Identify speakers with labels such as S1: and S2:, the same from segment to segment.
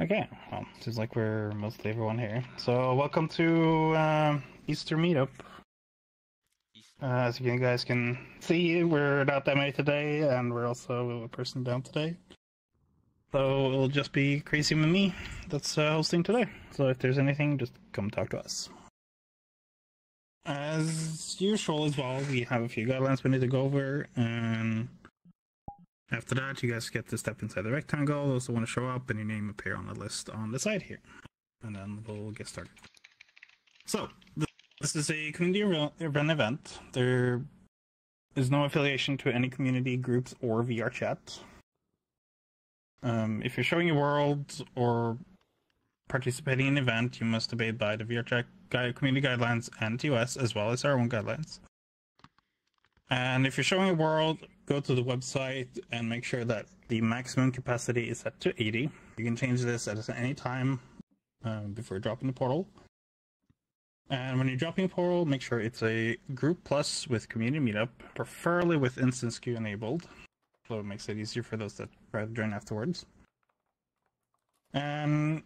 S1: Okay, well, seems like we're mostly everyone here. So, welcome to uh, Easter Meetup. Uh, as you guys can see, we're not that many today, and we're also a person down today. So, it'll just be Crazy and me that's uh, hosting today. So, if there's anything, just come talk to us. As usual, as well, we have a few guidelines we need to go over, and after that, you guys get to step inside the rectangle. Those who want to show up, and your name appear on the list on the side here. And then we'll get started. So, this is a community run event. There is no affiliation to any community groups or VR chat. Um, if you're showing your world or participating in an event, you must abide by the VR chat community guidelines and TOS as well as our own guidelines. And if you're showing a world, go to the website and make sure that the maximum capacity is set to 80. You can change this at any time uh, before dropping the portal. And when you're dropping a portal, make sure it's a group plus with community meetup, preferably with instance queue enabled. So it makes it easier for those that try to join afterwards. And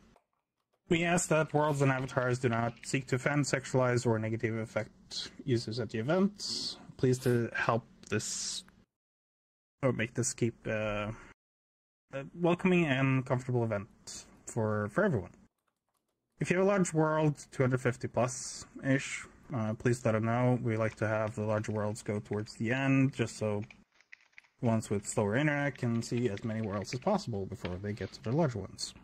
S1: we ask that worlds and avatars do not seek to offend, sexualize, or negatively affect users at the event please to help this or make this keep uh, a welcoming and comfortable event for for everyone. If you have a large world, 250 plus ish, uh, please let us know. We like to have the larger worlds go towards the end, just so ones with slower internet can see as many worlds as possible before they get to the large ones.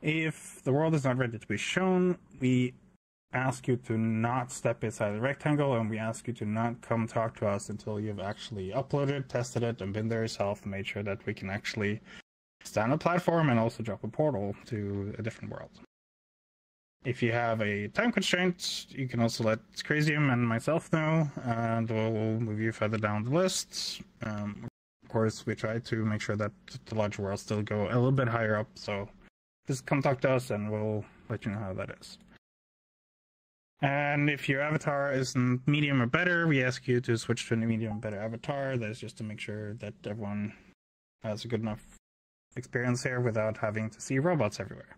S1: If the world is not ready to be shown, we ask you to not step inside the rectangle and we ask you to not come talk to us until you've actually uploaded, tested it, and been there yourself and made sure that we can actually stand a platform and also drop a portal to a different world. If you have a time constraint, you can also let Crazium and myself know, and we'll move you further down the list. Um, of course, we try to make sure that the larger worlds still go a little bit higher up, so just come talk to us and we'll let you know how that is. And if your avatar is medium or better, we ask you to switch to a medium or better avatar. That's just to make sure that everyone has a good enough experience here without having to see robots everywhere.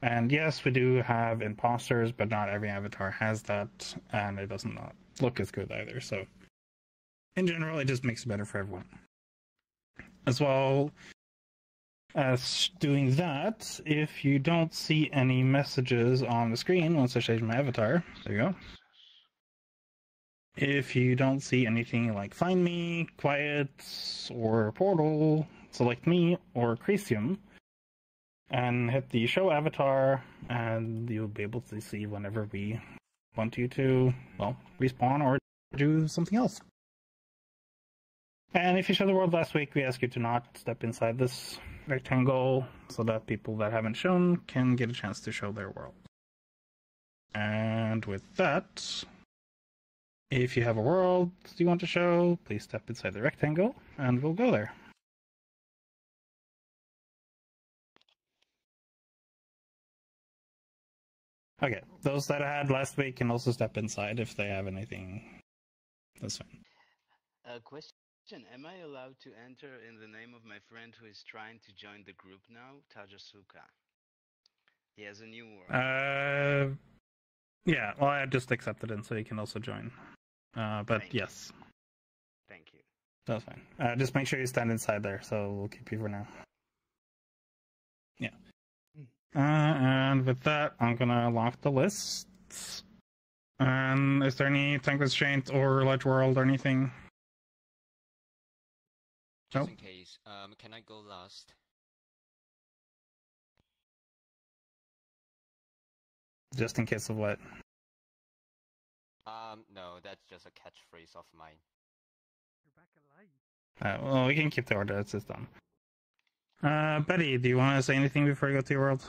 S1: And yes, we do have imposters, but not every avatar has that, and it does not look as good either. So, in general, it just makes it better for everyone. As well, as doing that, if you don't see any messages on the screen once I change my avatar, there you go. If you don't see anything like Find Me, Quiet, or Portal, select me or Crazium and hit the Show Avatar, and you'll be able to see whenever we want you to, well, respawn or do something else. And if you showed the world last week, we ask you to not step inside this rectangle so that people that haven't shown can get a chance to show their world. And with that, if you have a world you want to show, please step inside the rectangle and we'll go there. Okay, those that I had last week can also step inside if they have anything. That's fine.
S2: A question Am I allowed to enter in the name of my friend who is trying to join the group now, Tajasuka? He has a new word.
S1: Uh, yeah. Well, I just accepted him, so he can also join. Uh, but Thank yes.
S2: You. Thank you.
S1: That's fine. Uh, just make sure you stand inside there, so we'll keep you for now. Yeah. Hmm. Uh, and with that, I'm gonna lock the list. And is there any time constraint or large world or anything?
S3: Just nope. in case, um, can I go last?
S1: Just in case of what?
S3: Um, no, that's just a catchphrase of mine.
S1: You're back alive. Uh, well, we can keep the order. It's just done. Uh, Betty, do you want to say anything before you go to your world?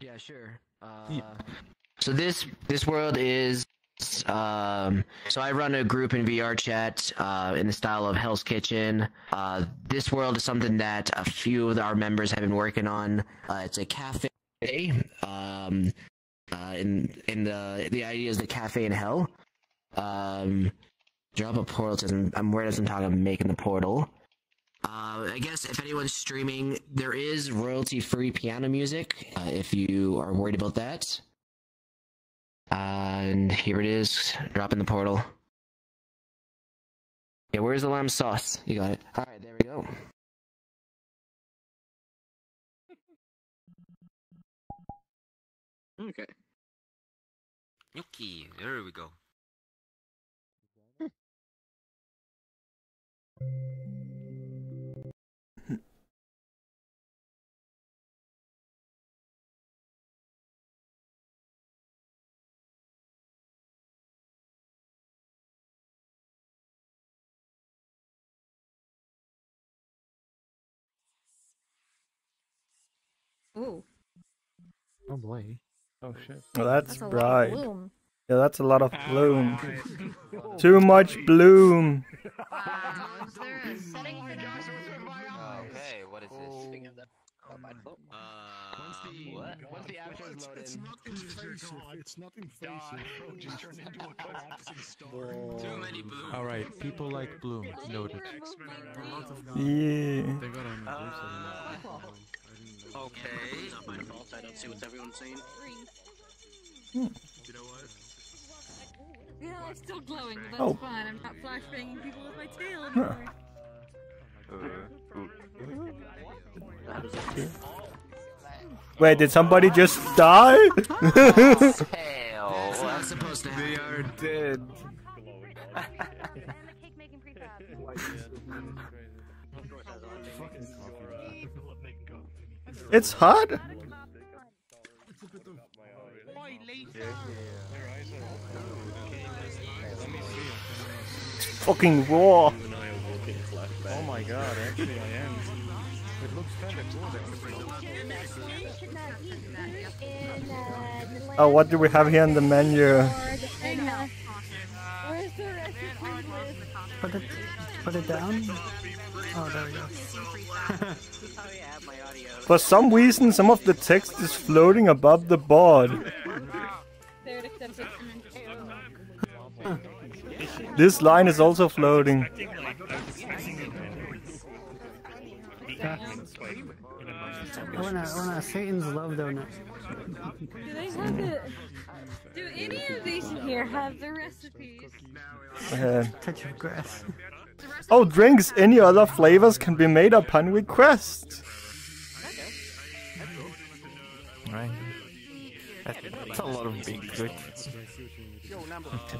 S4: Yeah, sure. Uh, yeah. So this this world is um, so I run a group in VR chat uh, in the style of Hell's Kitchen. Uh, this world is something that a few of our members have been working on. Uh, it's a cafe. Um, uh, in in the the idea is the cafe in hell. Um, drop a portal. I'm, I'm doesn't talk. I'm making the portal. Uh, I guess if anyone's streaming, there is royalty-free piano music. Uh, if you are worried about that, and here it is, dropping the portal. Yeah, where's the lamb sauce? You got it. All right, there we go.
S5: Okay.
S6: Yuki, there we go. Hmm.
S7: Ooh,
S5: Oh boy.
S8: Oh shit.
S9: Well, that's,
S7: that's a lot
S9: bright.
S7: of bloom.
S9: Yeah, that's a lot of bloom. Too much bloom.
S7: Wow, is there a setting for that?
S6: Okay, what is this? Uh,
S4: What? Once the app is loaded.
S10: It's not invasive. Just turn into a collapsing star.
S6: Too many balloons.
S5: All right, people like Bloom. Noted.
S9: Yeah.
S5: They got on
S6: Okay.
S11: Not my fault. I don't see what everyone's saying. Hmm.
S7: Yeah, I'm still glowing, but that's
S9: Oh.
S7: fine. I'm not flashbanging people with my tail anymore.
S9: Wait, did somebody just die?
S4: Hell, that's supposed to happen.
S5: They are dead.
S9: it's hot. It's fucking raw.
S8: Oh my god, actually I am. It looks kinda cool.
S9: Oh, what do we have here in the menu?
S7: Where's the?
S10: Put it, put it down. Oh, there we go.
S9: Oh, For some reason, some of the text is floating above the board.
S7: They would accept it and then
S9: This line is also floating.
S10: I wanna, I Satan's love donut.
S7: Do they have the... Do any of these in here have the recipes?
S9: Uh,
S10: Touch of grass.
S9: oh, drinks any other flavors can be made upon request.
S5: That's a lot of big good.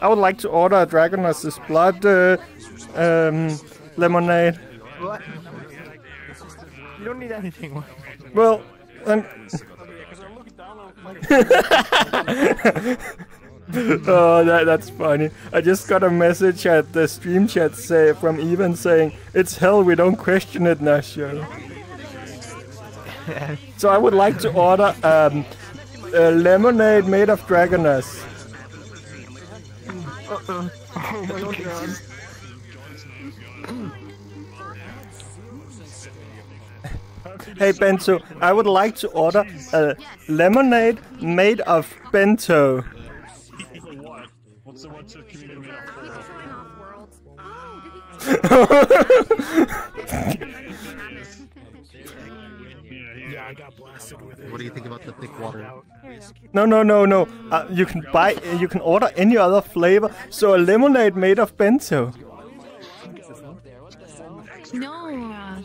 S9: I would like to order a Dragoness's blood uh, um, lemonade.
S5: What? You don't need anything.
S9: Well, um, oh, that, that's funny. I just got a message at the stream chat say from Even saying, "It's hell. We don't question it, Nosjo." so I would like to order um, a lemonade made of Dragoness.
S10: Oh my god.
S9: Hey Bento, I would like to order a lemonade made of bento.
S5: What do you think about the thick water?
S9: No, no, no, no. Uh, you can buy, you can order any other flavor. So a lemonade made of bento.
S7: No.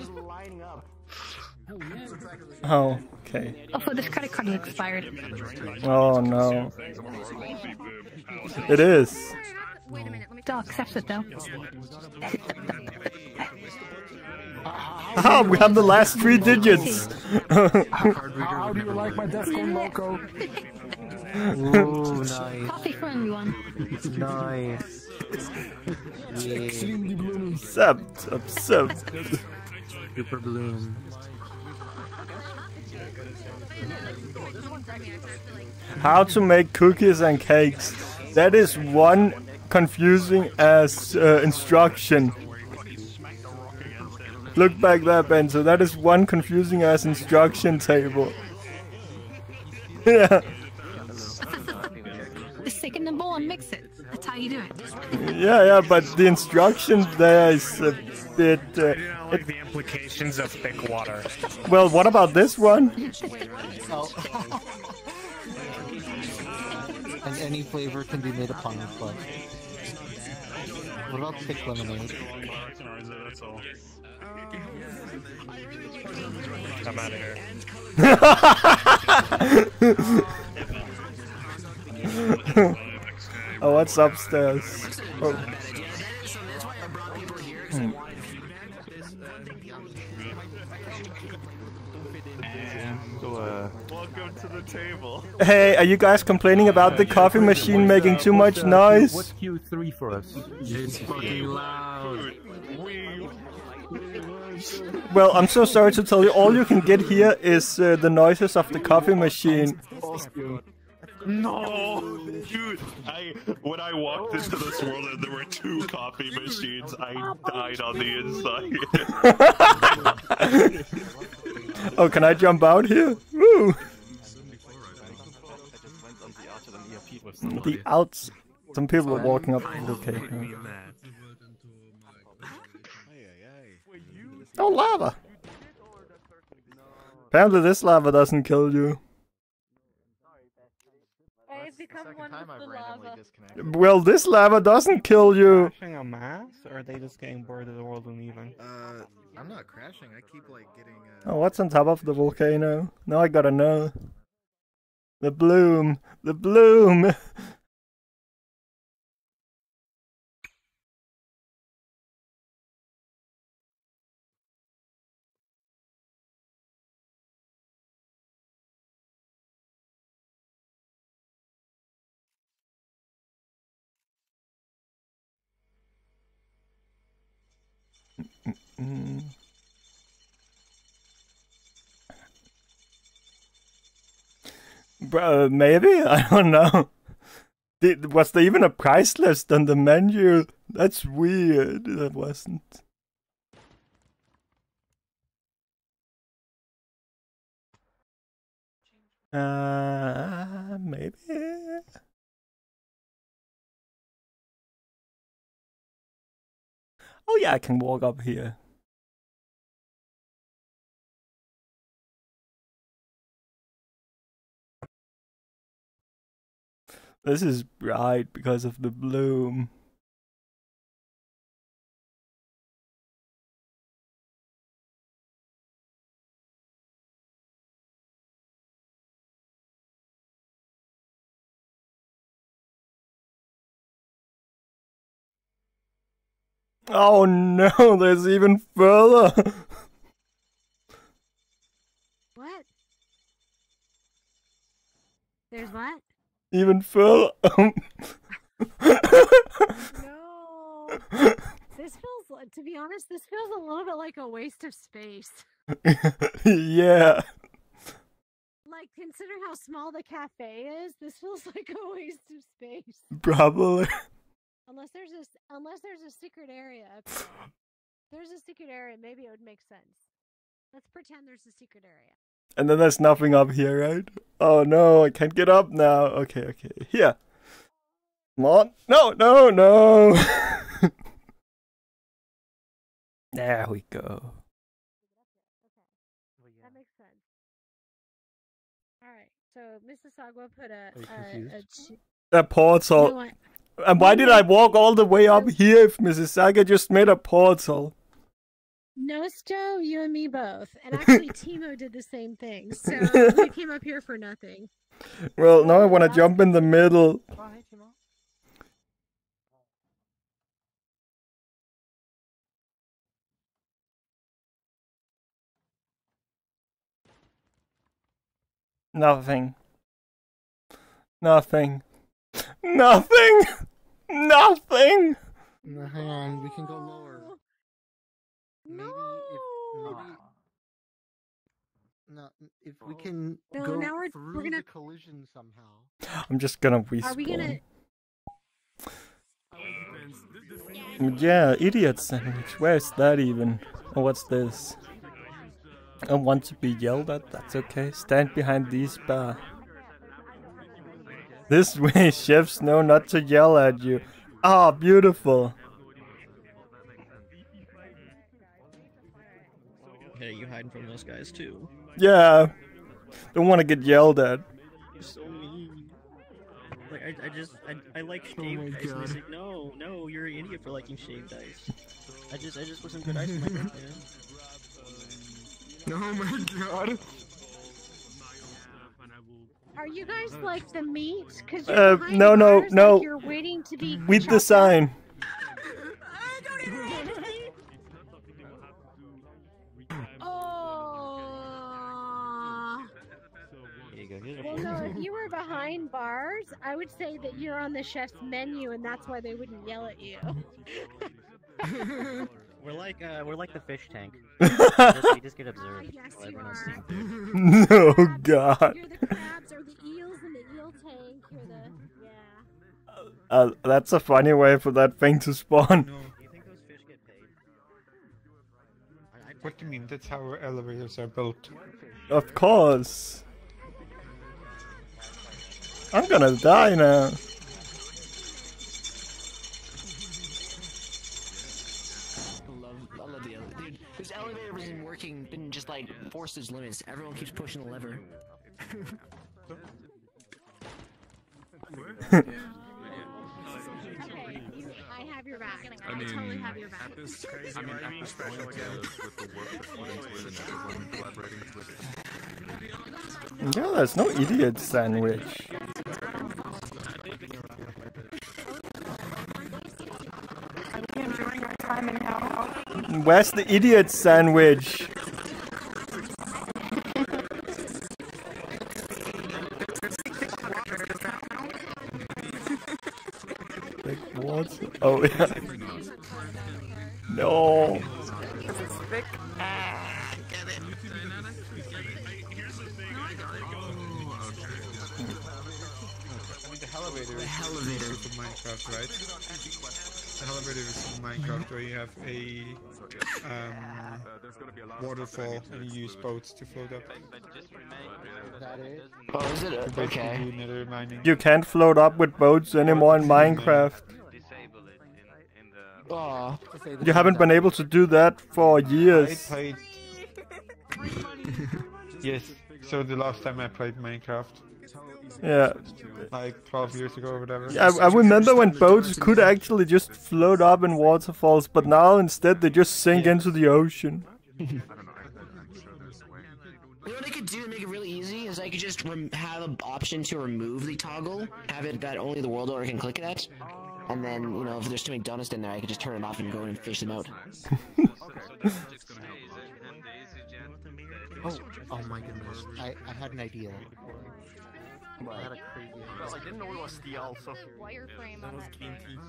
S9: Oh, okay.
S7: Oh, this credit card expired.
S9: Oh no. It is.
S7: Still accepts it though.
S9: Ah, we have the last three digits.
S10: How do you like my Defcon loco?
S5: Ooh, nice.
S7: Coffee for everyone.
S5: Nice. Yeah.
S10: Extremely bloomy.
S9: Accept, accept.
S5: Super bloom.
S9: How to make cookies and cakes. That is one confusing as uh, instruction. Look back there, Bento. That is one confusing ass instruction table. yeah.
S7: Just stick it in bowl and mix it. That's
S8: how you do it.
S9: Yeah, yeah, but the instruction there is a bit. Uh,
S12: like the implications of thick water.
S9: well, what about this one?
S10: and any flavor can be made upon request. What about thick lemonade?
S12: I'm out of here.
S9: oh, what's upstairs? Oh. Hmm.
S13: Welcome to the table.
S9: Hey, are you guys complaining about the coffee machine making too much noise?
S14: What's Q3 for us?
S5: It's fucking loud.
S9: Well, I'm so sorry to tell you, all you can get here is uh, the noises of the coffee machine.
S13: No, dude! I when I walked into this world and there were two coffee machines, I died on the inside.
S9: oh, can I jump out here? Woo! The outs. Some people are walking up. Okay. Oh, lava! Apparently, this lava doesn't kill you.
S15: I've become one with the lava.
S9: Well, this lava doesn't kill you.
S13: Crashing a mass, or are they just getting bored of the world and leaving?
S5: Uh, I'm not crashing. I keep like getting. Uh...
S9: Oh, what's on top of the volcano? Now I gotta know. The bloom. The bloom. Bro, maybe? I don't know. Did, was there even a price list on the menu? That's weird. That wasn't. Uh, maybe. Oh yeah, I can walk up here. This is bright because of the bloom. Oh no, there's even further.
S8: What? There's what?
S9: Even further.
S8: Um, no. This feels, to be honest, this feels a little bit like a waste of space.
S9: yeah.
S8: Like, consider how small the cafe is. This feels like a waste of space.
S9: Probably.
S8: Unless there's a unless there's a secret area. up here. If there's a secret area, maybe it would make sense. Let's pretend there's a secret area.
S9: And then there's nothing up here, right? Oh no, I can't get up now. Okay, okay. Here. Come on. No, no, no. there we go.
S8: Oh, that makes sense. All right. So Mississauga put a a, a
S9: A portal. And why did I walk all the way up here if Mrs. Saga just made a portal?
S8: No, Joe, you and me both. And actually, Timo did the same thing. So we came up here for nothing.
S9: Well, now I want to jump in the middle. Nothing. Nothing. Nothing. Nothing.
S10: No, hang on, we can go lower. Maybe if maybe no, if we can
S8: No,
S10: go
S8: now we're-
S10: through
S8: we're gonna-
S10: the collision somehow.
S9: I'm just gonna respawn.
S8: Are we gonna?
S9: Yeah, idiot sandwich. Where is that even? Oh, what's this? I want to be yelled at. That's okay. Stand behind these bar. This way, chefs know not to yell at you. Ah, beautiful.
S16: Hey, you hiding from those guys too?
S9: Yeah. Don't want to get yelled at.
S16: You're so mean. Like I, I just I, I like
S5: Oh
S16: shaved
S5: my
S16: ice, and it's like no, no, you're an idiot for liking shaved ice. I just I just put some good ice in my drink, man.
S5: Oh my god.
S8: Are you guys like the meat? Cause
S9: Uh,
S8: you're behind
S9: no, no, no.
S8: Like you're waiting to be.
S9: With the sign.
S8: up. Behind bars, I would say that you're on the chef's menu, and that's why they wouldn't yell at you.
S16: We're like uh, we're like the fish tank. we, just, we just get observed.
S8: yes, you are.
S16: sees it.
S9: No, God.
S8: You're the crabs or the eels in the eel tank. You're the yeah.
S9: Uh, that's a funny way for that thing to spawn.
S17: What do you mean? That's how elevators are built.
S9: Of course. I'm gonna die now.
S4: I love, I love the elevator. Dude, this elevator isn't working, been just like forced its limits. Everyone keeps pushing the lever.
S8: Okay, I have your back. I,
S18: I mean,
S8: totally have your back.
S18: at this, I mean, at this point, yeah, with the work that's put into it and everyone collaborating with it.
S9: Yeah, there's no idiot sandwich.
S19: Enjoying our time in hell.
S9: Where's the idiot sandwich? Like what? Oh yeah.
S17: Mean, the elevator is elevator from Minecraft, right? The elevator is from Minecraft where you have a um, waterfall and you use boats to float up.
S4: Oh, is it?
S17: To
S4: Okay.
S17: do nether mining.
S9: You can't float up with boats anymore in Minecraft.
S4: Aw.
S9: You haven't been able to do that for years.
S17: Yes. So the last time I played Minecraft.
S9: Yeah.
S17: Like 12 years ago or whatever.
S9: I, I remember when boats could actually just float up in waterfalls, but now instead they just sink into the ocean.
S4: You know what I could do to make it really easy is I could just rem- have an option to remove the toggle, have it that only the world order can click that, and then you know if there's too many donuts in there, I could just turn it off and go and fish them out.
S5: Oh, oh my goodness. I, I had an idea. I had a crazy
S20: Well, I didn't know it was steel, so.
S19: Wireframe
S20: That
S19: on
S20: was
S19: that
S20: keen
S19: thing.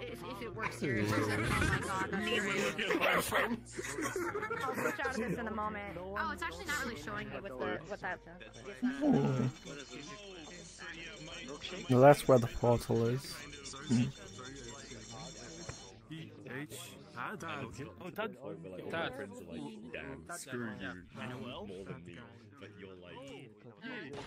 S19: If, if it works here, it works oh my god, that's great. I'll switch out of this in a moment. Oh, it's actually not really showing me what the what that.
S9: Well, that's where the portal is. Hmm.
S18: Ah, Dad. Oh, Dad. Dad. Friends are like, damn, screw you. You know more than me, but you're like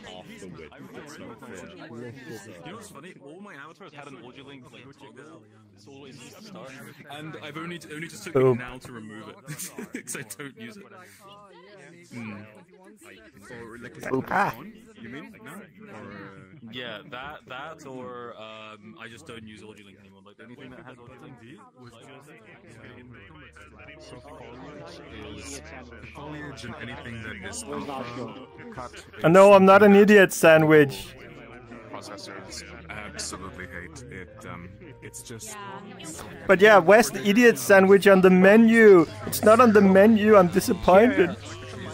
S18: half the width. It's not fair. You know what's funny? All my avatars had an audio link like toggle. It's always used to start, and I've only only just took
S9: Boom.
S18: it now to remove it because I don't use it. Hmm. Or like is
S9: Ah.
S18: You mean like now? Or uh, yeah, that that or um, I just don't use audio link anymore. Like the only thing that has audio link was just so foliage is foliage and anything that is cut.
S9: Uh, no, I'm not an idiot sandwich.
S18: Processors absolutely hate it. Um, it's just
S9: But yeah, where's the idiot sandwich on the menu? It's not on the menu. I'm disappointed.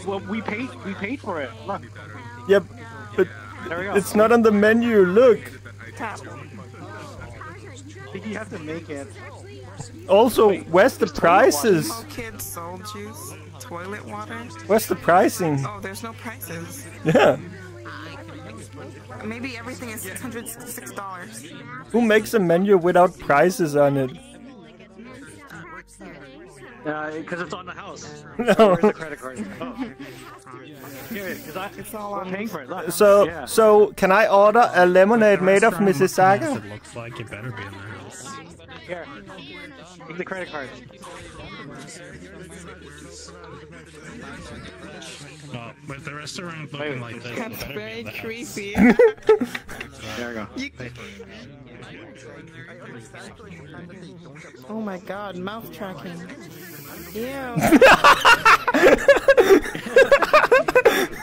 S21: Well, we paid we paid for it. Look.
S9: Yep, but
S21: There
S9: it's not on the menu. Look.
S21: I think you have to make it.
S9: Also, where's the prices?
S19: Kids, soul juice, toilet water.
S9: Where's the pricing?
S19: Oh, there's no prices.
S9: Yeah.
S19: Maybe everything is six hundred six dollars.
S9: Who makes a menu without prices on it?
S21: Uh, because it's on the house.
S9: No.
S21: Where's the credit card? Oh. Here, 'cause I,
S19: it's all
S21: we're paying for it. Look.
S9: So,
S21: yeah.
S9: so can I order a lemonade made of Mississauga?
S1: It looks like it better be in there.
S21: Here. Take the credit card.
S1: Well, with the restaurant looking like this,
S21: That's
S1: it be
S21: very
S1: in the house.
S21: creepy. there we go.
S19: Oh my god, mouth tracking. Ew.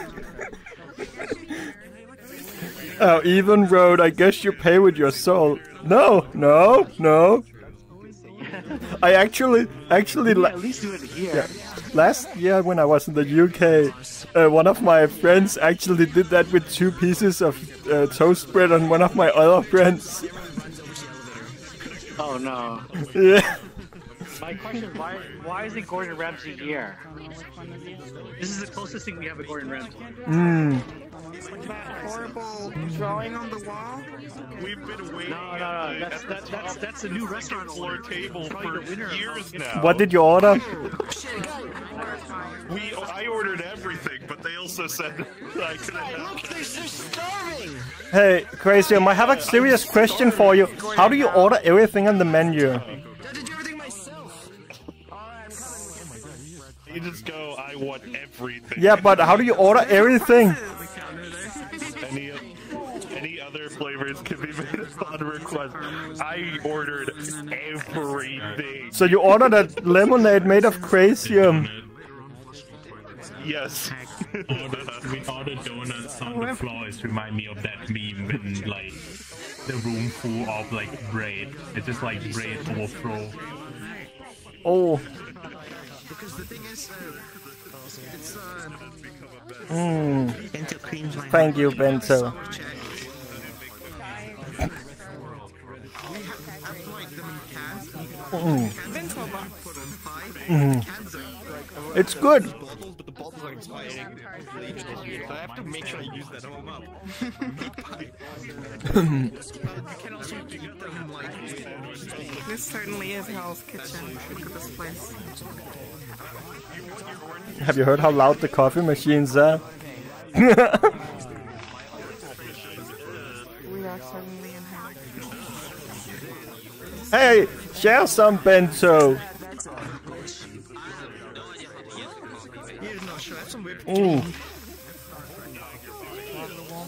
S9: Oh, even road. I guess you pay with your soul. No, no, no. I actually, actually, la-
S21: at least do it here.
S9: yeah. last year when I was in the UK, uh, one of my friends actually did that with two pieces of uh, toast bread on one of my other friends.
S21: Oh no.
S9: Yeah.
S21: My question: Why? Why is it Gordon Ramsay here? This is the closest thing we have to Gordon Ramsay.
S9: Mm.
S19: Horrible drawing on the wall.
S13: We've been waiting.
S21: No, no, no. That's that's that's that's the new restaurant
S13: floor table for
S21: the
S13: years now.
S9: What did you order?
S13: We I ordered everything, but they also said I couldn't have.
S19: They're so starving.
S9: Hey, crazy! I have a serious question for you. How do you order everything on the menu?
S13: You just go. I want everything.
S9: Yeah, but how do you order everything?
S13: Any any other flavors can be made upon request. I ordered everything.
S9: So you ordered a lemonade made of Crazium.
S13: Yes.
S18: ordered, we ordered donuts on the floors. Remind me of that meme when like the room full of like bread. It's just like bread overflow.
S9: Oh.
S22: Because the thing is, uh, it's uh,
S9: Mm.
S22: Bento creams my
S9: Thank you, Bento. Mm. Mm. It's good.
S23: But the bubbles. So I have to make sure I use that home up. you can also get them like
S19: This certainly is Hell's Kitchen. Look at this place.
S9: Have you heard how loud the coffee machines are?
S19: We are certainly in hell.
S9: hey, share some bento. Mm.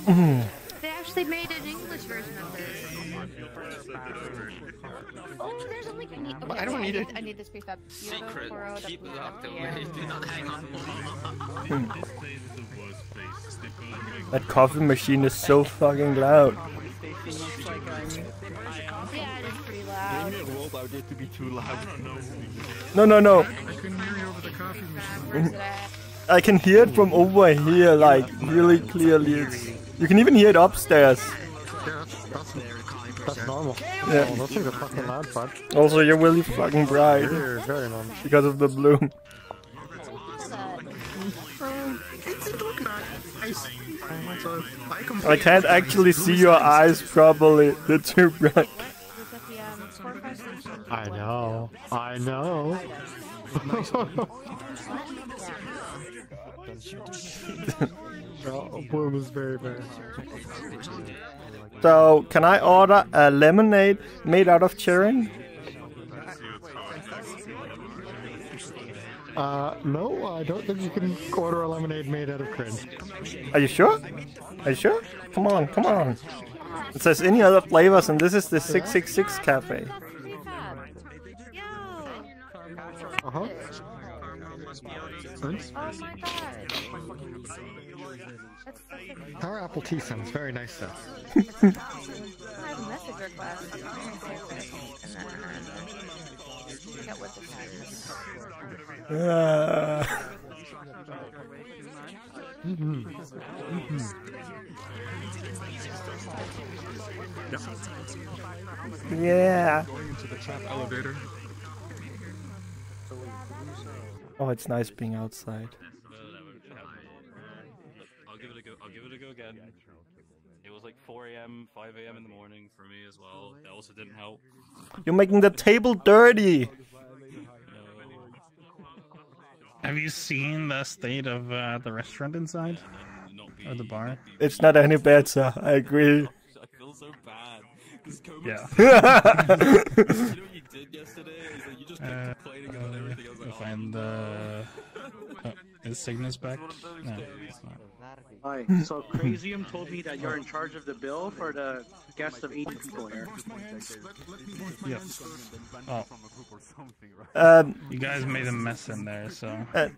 S9: Mm.
S20: They actually made an English version of this. Oh, there's a link I need. Okay,
S21: I don't
S20: so
S21: need it.
S20: I need this prefab.
S6: Secret. Keep locked
S20: Yeah.
S6: Do not hang on.
S9: That coffee machine is so fucking loud.
S20: Yeah, it is pretty loud.
S23: rolled out to be too loud.
S9: No, no, no.
S23: I couldn't hear you over the coffee machine.
S20: It at?
S9: I can hear it from over here, like really clearly. It's, you can even hear it upstairs.
S24: That's normal.
S9: Yeah.
S24: Oh, those things are fucking loud, bud.
S9: Also, you're really fucking bright
S24: You're very normal.
S9: because of the bloom. I can't actually see your eyes properly. They're too bright.
S24: I know. I know. bloom is very bad.
S9: So, can I order a lemonade made out of cherry?
S24: Uh, no, I don't think you can order a lemonade made out of cream.
S9: Are you sure? Are you sure? Come on, come on. It says any other flavors, and this is the 666 cafe.
S24: Uh huh.
S20: Oh my god.
S24: Our apple tea sounds very nice though.
S9: Yeah. Oh, it's nice being outside.
S18: Again. It was like 4 a.m., 5 a.m. in the morning for me as well. That also didn't help.
S9: You're making the table dirty.
S1: Have you seen the state of uh, the restaurant inside? Or the bar?
S9: It's not any better. I agree.
S18: I feel so bad. 'cause
S1: Yeah.
S25: you know what you did yesterday? Is that you just kept
S1: Uh,
S25: complaining about everything. I was like, oh,
S1: find the. Oh, is Cygnus back? No, it's not.
S21: Hi. So Crazium told me that you're in charge of the bill for the guest of 80 people here.
S1: Yes. Oh.
S9: Um,
S1: You guys made a mess in there, so.
S9: Uh,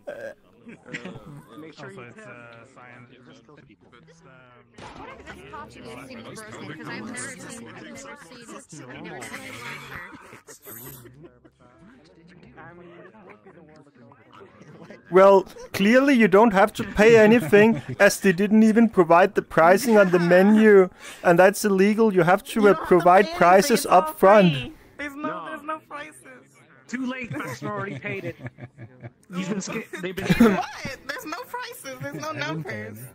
S21: Make sure
S1: also,
S21: you
S1: it's uh, science.
S20: This coffee machine seems broken because I've never seen, I've never seen, I've never seen
S9: Well, clearly you don't have to pay anything, as they didn't even provide the pricing on the menu, and that's illegal. You have to uh, provide prices up front.
S19: There's no, there's no prices.
S21: Too late, Maxton already paid it. He's been sca- they've been
S19: what? There's no prices. There's no numbers.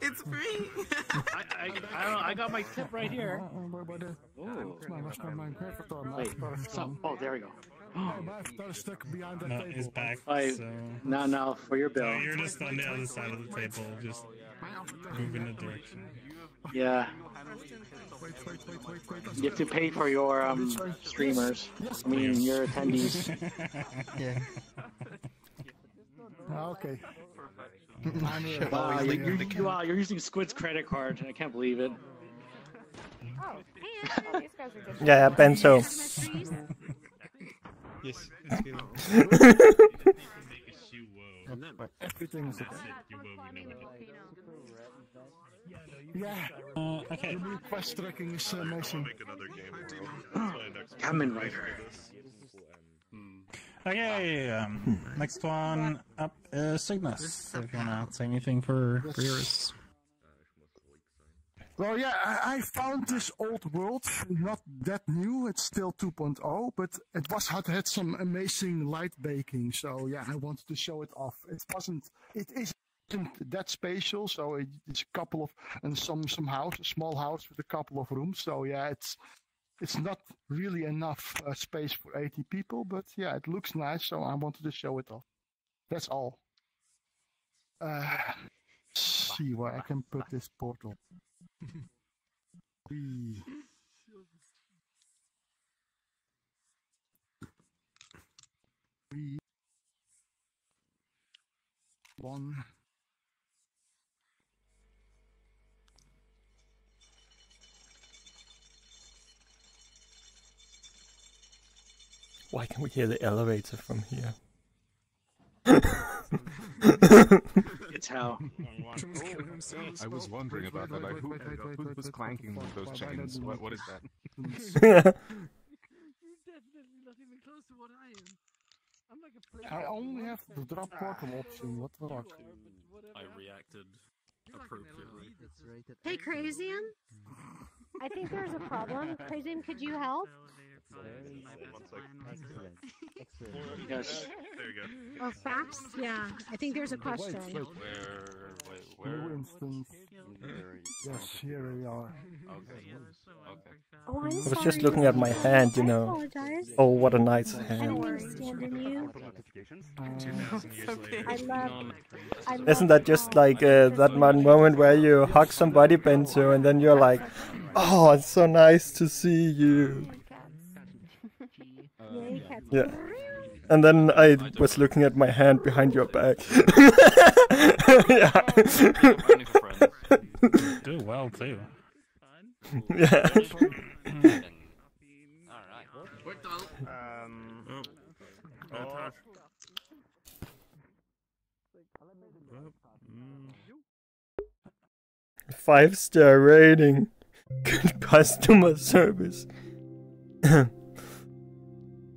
S19: It's free.
S21: I, I, I, don't know, I got my tip right here. Wait, so, oh, there we go.
S1: No, he's back.
S21: I,
S1: so.
S21: no, no, for your bill.
S1: So you're just on the other side of the table, just moving a direction.
S21: Yeah. You have to pay for your um streamers. I mean your attendees.
S10: Yeah. Ah, okay.
S21: Wow, you're, you're, you- wow, you're using Squid's credit card. I can't believe it.
S20: Oh, hey, these guys are good.
S9: Yeah, bento.
S17: Yes, it's good.
S10: Everything is okay. Yeah.
S1: Uh, okay.
S10: The new quest tracking is uh, amazing.
S21: Kamen Rider.
S1: Okay, um, next one up is Cygnus. If you wanna say anything for, for yours.
S10: Well, yeah, I, I found this old world not that new. It's still 2.0, but it was had had some amazing light baking. So yeah, I wanted to show it off. It wasn't. It isn't that spatial. So it, it's a couple of and some some house, a small house with a couple of rooms. So yeah, it's it's not really enough uh, space for 80 people, but yeah, it looks nice. So I wanted to show it off. That's all. Uh, see where I can put this portal. Three. Three. One.
S9: Why can we hear the elevator from here?
S21: It's how.
S26: I was wondering about that. Like, who, who was clanking those chains? What, what is that?
S8: You're definitely not even close to what I am. I'm like a
S10: I only have the drop portal option. What the fuck?
S25: I reacted appropriately.
S8: Hey, Crazium? I think there's a problem. Crazium, could you help?
S21: Yes.
S13: There you
S8: Oh, facts? Yeah, I think there's a question.
S10: Wait, wait. New instance. Yes, here we are.
S8: Oh, I'm
S9: I was
S8: sorry.
S9: just looking at my hand, you know.
S8: apologize.
S9: Oh, what a nice
S8: I
S9: hand.
S8: don't understand you.
S10: Uh,
S8: I love. I love
S9: Isn't that just like uh, that one moment where you hug somebody, Bento, and then you're like, oh, it's so nice to see you. Yeah. And then I was looking at my hand behind your back. yeah.
S1: Do well too.
S9: yeah.
S16: Um,
S9: Five star rating. Good customer service.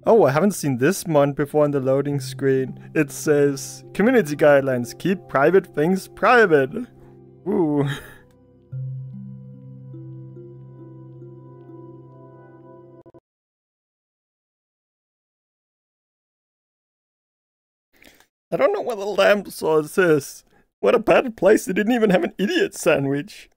S9: oh, I haven't seen this one before on the loading screen. It says community guidelines keep private things private. Ooh. I don't know what the lamb sauce is. What a bad place. They didn't even have an idiot sandwich.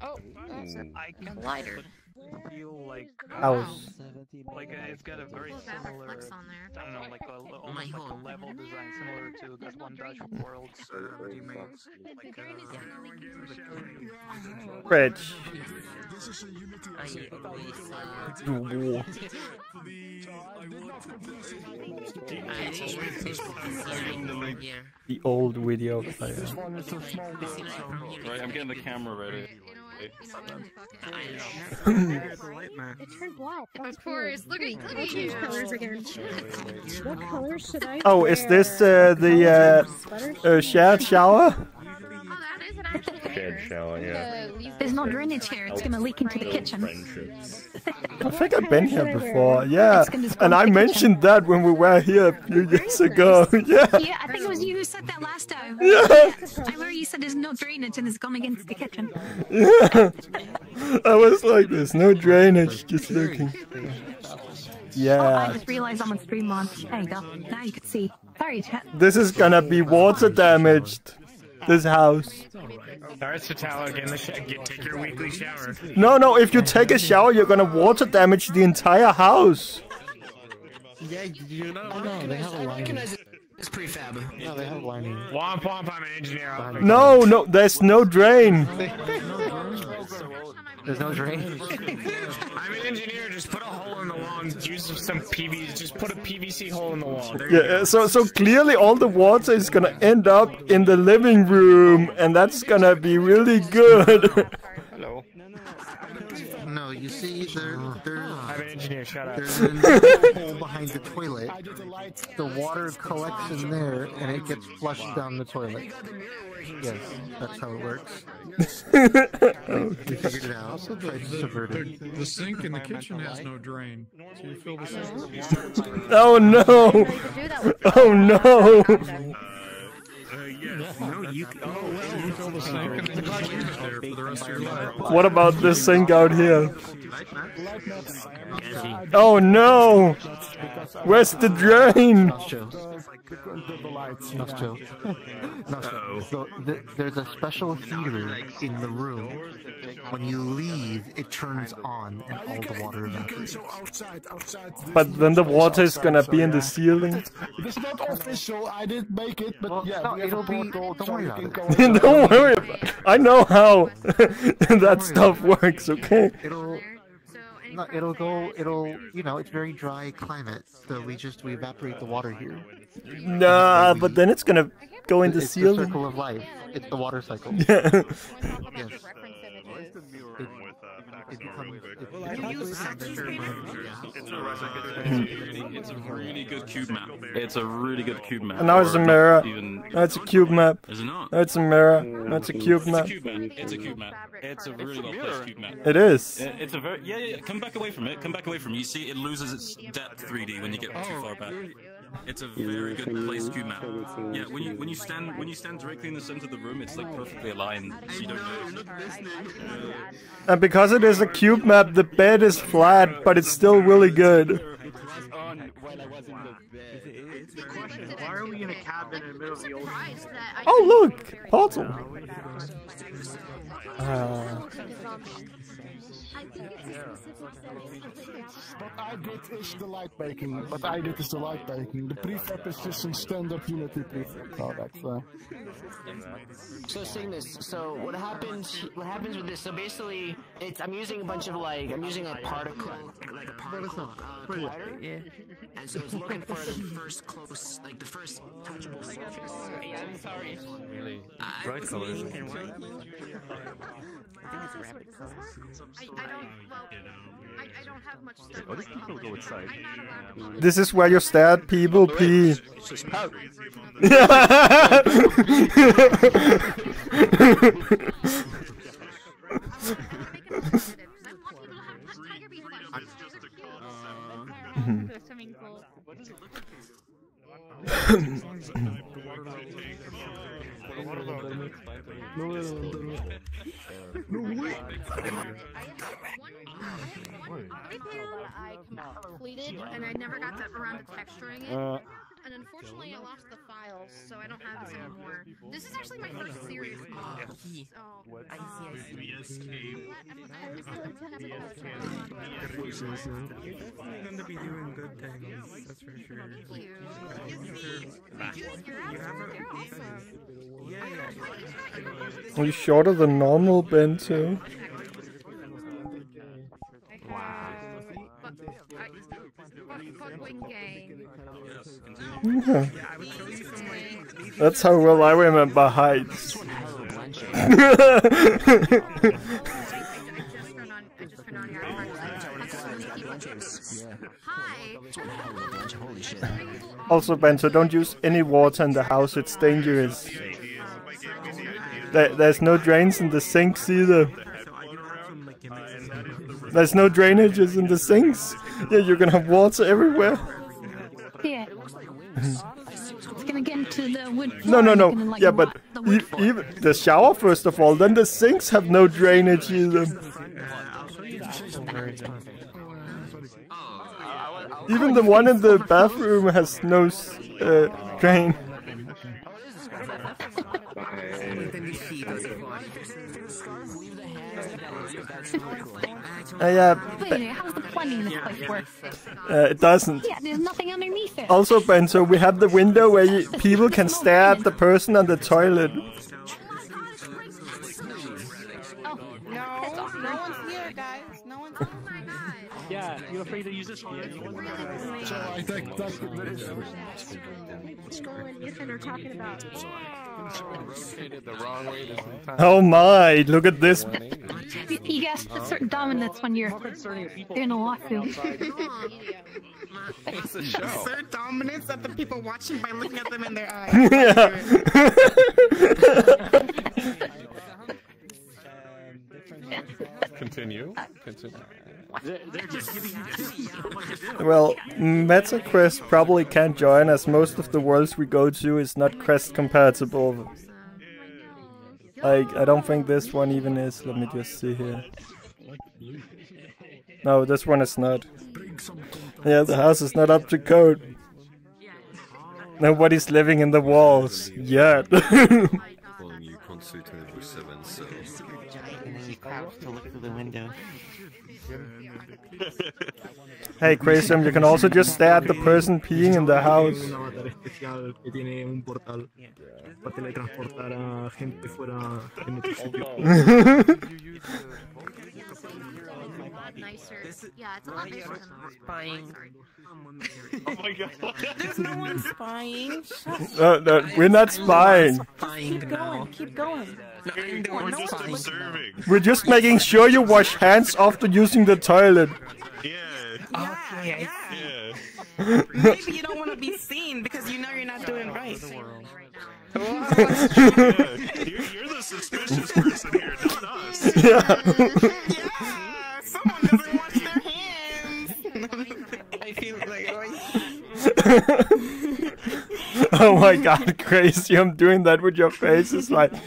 S20: Oh, that's a lighter.
S27: Feel like
S9: House.
S27: like uh, it's got a very similar. I don't know, like a li- almost like a level design similar to that one Dutch Worlds uh, remake. Like uh,
S9: Rich. The old video player.
S18: Right, I'm getting the camera ready.
S8: It turned black.
S20: Of course. Look at look at
S8: change
S20: you.
S8: colors again. What color should I
S9: Oh, is this uh, the uh, uh, shared shower?
S22: Shared shower, yeah.
S7: There's no drainage here. It's gonna leak into the kitchen.
S9: I think I've been here before, yeah. And I mentioned that when we were here a few years ago, yeah.
S7: Yeah, I think it was you who said that last time.
S9: Yeah.
S7: I remember you said there's no drainage and it's going against the kitchen.
S9: Yeah. I was like, there's no drainage, just looking.
S7: Oh, I just realized I'm on stream launch. There you go. Now you can see. Sorry, chat.
S9: This is gonna be water damaged. This house.
S28: Alright, Satala, get in the take your weekly shower.
S9: No, no, if you take a shower, you're gonna water damage the entire house.
S27: Yeah, you know.
S4: no, they have a lining. It's prefab.
S27: No, they have lining.
S28: Womp womp, I'm an engineer.
S9: No, no, there's no drain.
S27: There's no drain.
S28: I'm an engineer. Just put a hole in the wall and use some PVC. Just put a PVC hole in the wall. There you
S9: Yeah, so so clearly all the water is gonna end up in the living room, and that's gonna be really good.
S28: Hello.
S5: No, you see, there, there,
S28: I'm an engineer. Shut up.
S5: there's an invisible hole behind the toilet. The water collects in there, and it gets flushed down the toilet. Yes, that's how it works. We figured it out. Tried to subvert.
S23: The, the sink in the kitchen has no drain. So you fill the sink.
S9: oh no! Oh no!
S23: No, you. Oh well. You fill the sink and then you just there for the rest of your life.
S9: What about this thing out here? Oh no! Where's the drain?
S5: The lights. No, Joe. No, so th- there's a special heater in the room. When you leave, it turns on and all the water evaporates.
S10: So outside, outside.
S9: But then the water is gonna be in the ceiling.
S10: It's not official. I didn't make it, but yeah,
S5: no, it'll be-
S10: portal,
S5: don't worry about it.
S9: Don't worry about it. I know how that stuff works, okay?
S5: It'll, no, it'll go. It'll, you know, it's very dry climate, so we just we evaporate the water here.
S9: Nah, but then it's gonna go into the
S5: it's the circle of life. It's the water cycle.
S9: Yeah.
S5: yes. It, it becomes. It,
S18: It's a really good cube map. It's a really good cube map.
S9: And now it's a mirror. That's a cube map.
S18: Is it not?
S9: Now it's a mirror. That's a cube
S18: It's a
S9: map.
S18: cube map. It's a cube map. It's a really well placed cube map.
S9: It is.
S18: It's a very yeah, yeah. yeah. Come back away from it. Come back away from it. You see, it loses its depth 3D when you get too far back. It's a very good place cube map. Yeah, when you when you stand when you stand directly in the center of the room, it's like perfectly aligned, so you don't move.
S9: And because it is a cube map, the bed is flat, but it's still really good.
S21: Why are we in a cabin in the middle of the ocean?
S9: Oh look, portal. Uh,
S10: What I did is the light baking. What I did is the light baking. The prefab is just some standard Unity prefab. So that's uh,
S4: So Cygnus, so what happens what happens with this? So basically it's I'm using a bunch of like I'm using a particle like a particle uh, collider. Yeah. And so it's looking for the first close like the first touchable surface. Yeah, I'm sorry.
S22: Really bright colors.
S20: I, I don't, well, I, I don't have much stuff.
S22: Oh, these people go inside.
S9: this is where you stare at people pee.
S20: Swimming pool. I completed, and I never got to, around to texturing it.
S9: Uh,
S20: and unfortunately I lost the files, so I don't have this anymore. This is actually my first serious call. So,
S1: I
S17: You're going to be doing good things, that's for sure.
S20: Thank you.
S17: You have a... Yeah, yeah.
S9: Are you shorter than normal, Bento? Yeah. That's how well I remember heights.
S4: Holy shit.
S9: also, Bento, don't use any water in the house, it's dangerous. There, there's no drains in the sinks either. There's no drainages in the sinks. Yeah, you're gonna have water everywhere.
S7: Yeah. it's gonna get into the wood.
S9: No, no, no.
S7: like,
S9: Yeah, but
S7: the
S9: even the shower first of all. Then the sinks have no drainage either. Even the one in the bathroom has no uh, drain. Uh, yeah,
S7: Wait, a minute, how's the plumbing in this place work?
S9: uh, it doesn't.
S7: Yeah, there's nothing underneath it.
S9: Also, Bento, we have the window where you, people can stare at the person on the toilet.
S21: You afraid to use this one?
S10: So I think that
S8: Skull and Ethan are talking about.
S26: the wrong way this
S9: Oh my, look at this.
S7: You, you guys certain dominance when you're doing a walkthrough.
S26: It's a show.
S19: Assert dominance of the people watching by looking at them in their eyes. Yeah.
S26: Continue. Continue.
S21: They're just giving
S9: Well, MetaQuest probably can't join as most of the worlds we go to is not Quest compatible. Like, I don't think this one even is. Let me just see here. No, this one is not. Yeah, the house is not up to code. Nobody's living in the walls yet.
S29: Calling you Konsu 24/7, so.
S14: And then you crouch to look through the window.
S9: Hey, Crazium, you can also just stare at the person peeing in the house.
S30: Un avatar especial que tiene un portal para teletransportar a gente fuera en otro sitio.
S20: nicer. Yeah, it's a lot nicer than
S14: Spying.
S13: Oh my god.
S19: There's no one spying.
S9: No, no, we're not spying.
S19: Keep going. Keep going.
S13: We're just observing.
S9: We're just making sure you wash hands after using the toilet.
S19: Yeah, oh, yeah.
S13: Yeah.
S19: Maybe you don't want to be seen because you know you're not doing right.
S13: Yeah, you're, you're the suspicious person here, not us.
S9: Yeah.
S19: Yeah, someone doesn't wash their hands. I feel like.
S9: oh my god, crazy! I'm doing that with your face. It's like.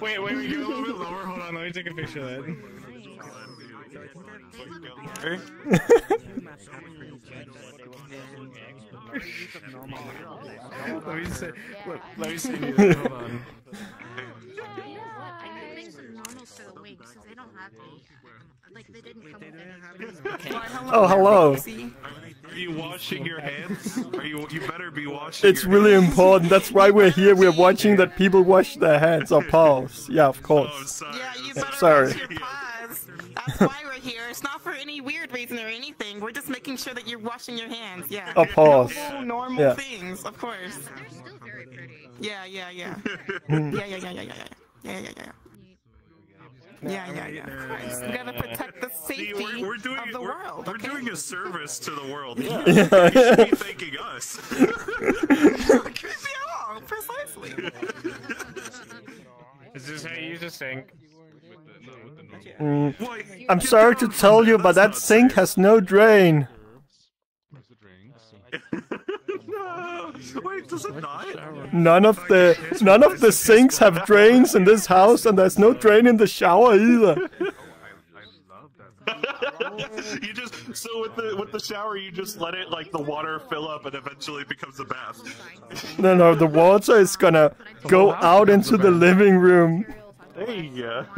S17: Wait, wait, wait, get a little bit lower. Hold on, let me take a picture of that. let me see. Look, let me see. Hold on.
S20: I can make some normals for the wigs because they don't have any. Like they didn't come oh, with any.
S9: Oh, hello.
S13: Are you washing your hands? Are you? You better be washing.
S9: It's really important. That's why we're here. We're watching that people wash their hands or paws. Yeah, of course. Sorry.
S19: Yeah, you better
S9: sorry.
S19: wash your paws. That's why we're here. It's not for any weird reason or anything. We're just making sure that you're washing your hands. Yeah.
S9: Of course.
S19: Normal, normal
S9: Yeah.
S19: things, of course. Yeah, yeah, yeah.
S9: Hmm.
S19: yeah, yeah, yeah, yeah, yeah, yeah, yeah, yeah, yeah. Yeah, yeah, yeah. Of course. We gotta protect the safety
S13: See, we're, we're doing
S19: of the
S13: we're,
S19: world.
S13: we're
S19: okay?
S13: doing a service to the world.
S19: Yeah.
S13: You should be thanking us.
S19: Could be all, precisely.
S17: Is this how you use a sink?
S9: Mm, I'm sorry to tell you, but that sink has no drain.
S13: Wait, does it not?
S9: None of the none of the sinks have drains in this house, and there's no drain in the shower either.
S13: you just so with the with the shower, you just let it like the water fill up and eventually becomes a bath.
S9: No, no, the water is gonna go out into the living room.
S13: There you go.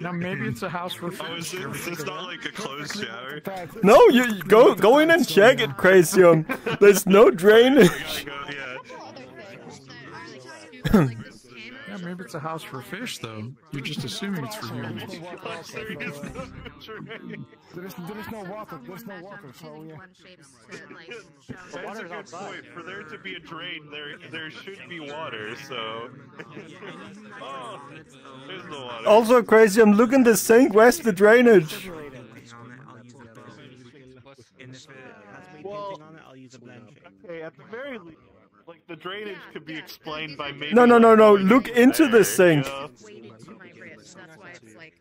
S23: Now maybe it's a house for
S13: Oh, is, it, is this not like a closed shower?
S9: No, you you go go in and check it, Crazium. There's no drainage.
S23: Yeah, maybe it's a house for fish, though. You're just assuming it's for humans.
S10: There is, there is no water. There's no water. So yeah.
S13: That's a good point. For there to be a drain, there there should be water. So. oh, there's no water.
S9: Also, Crazium, look in the sink. Where's the drainage?
S13: Well, okay, at the very least, like the drainage could be explained by maybe.
S9: No, no, no, no. Look into
S13: there,
S9: the sink.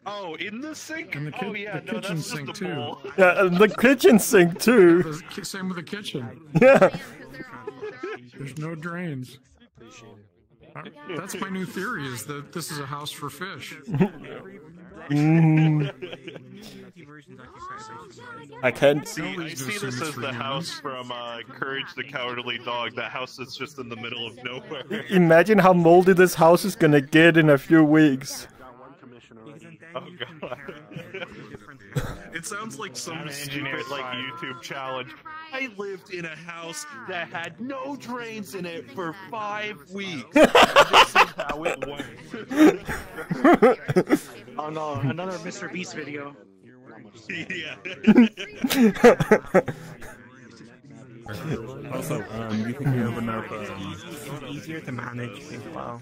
S13: Oh, in the sink?
S23: And the, ki-
S13: oh yeah,
S23: the
S13: no,
S23: kitchen sink
S13: just
S23: too.
S13: bowl.
S9: Yeah, and the kitchen sink too.
S23: The Same with the kitchen.
S9: Yeah.
S23: There's no drains. That's my new theory: is that this is a house for fish.
S9: Mm. I can't
S13: See, I see this as the house from uh, Courage the Cowardly Dog. That house that's just in the middle of nowhere.
S9: Imagine how moldy this house is gonna get in a few weeks.
S13: Oh god. it sounds like some stupid like YouTube challenge. I lived in a house that had no drains in it for five weeks. this is how it works.
S21: Oh no, another Mr. Beast video.
S13: yeah.
S30: Also, um, you think you have enough, um, it's easier to manage as well.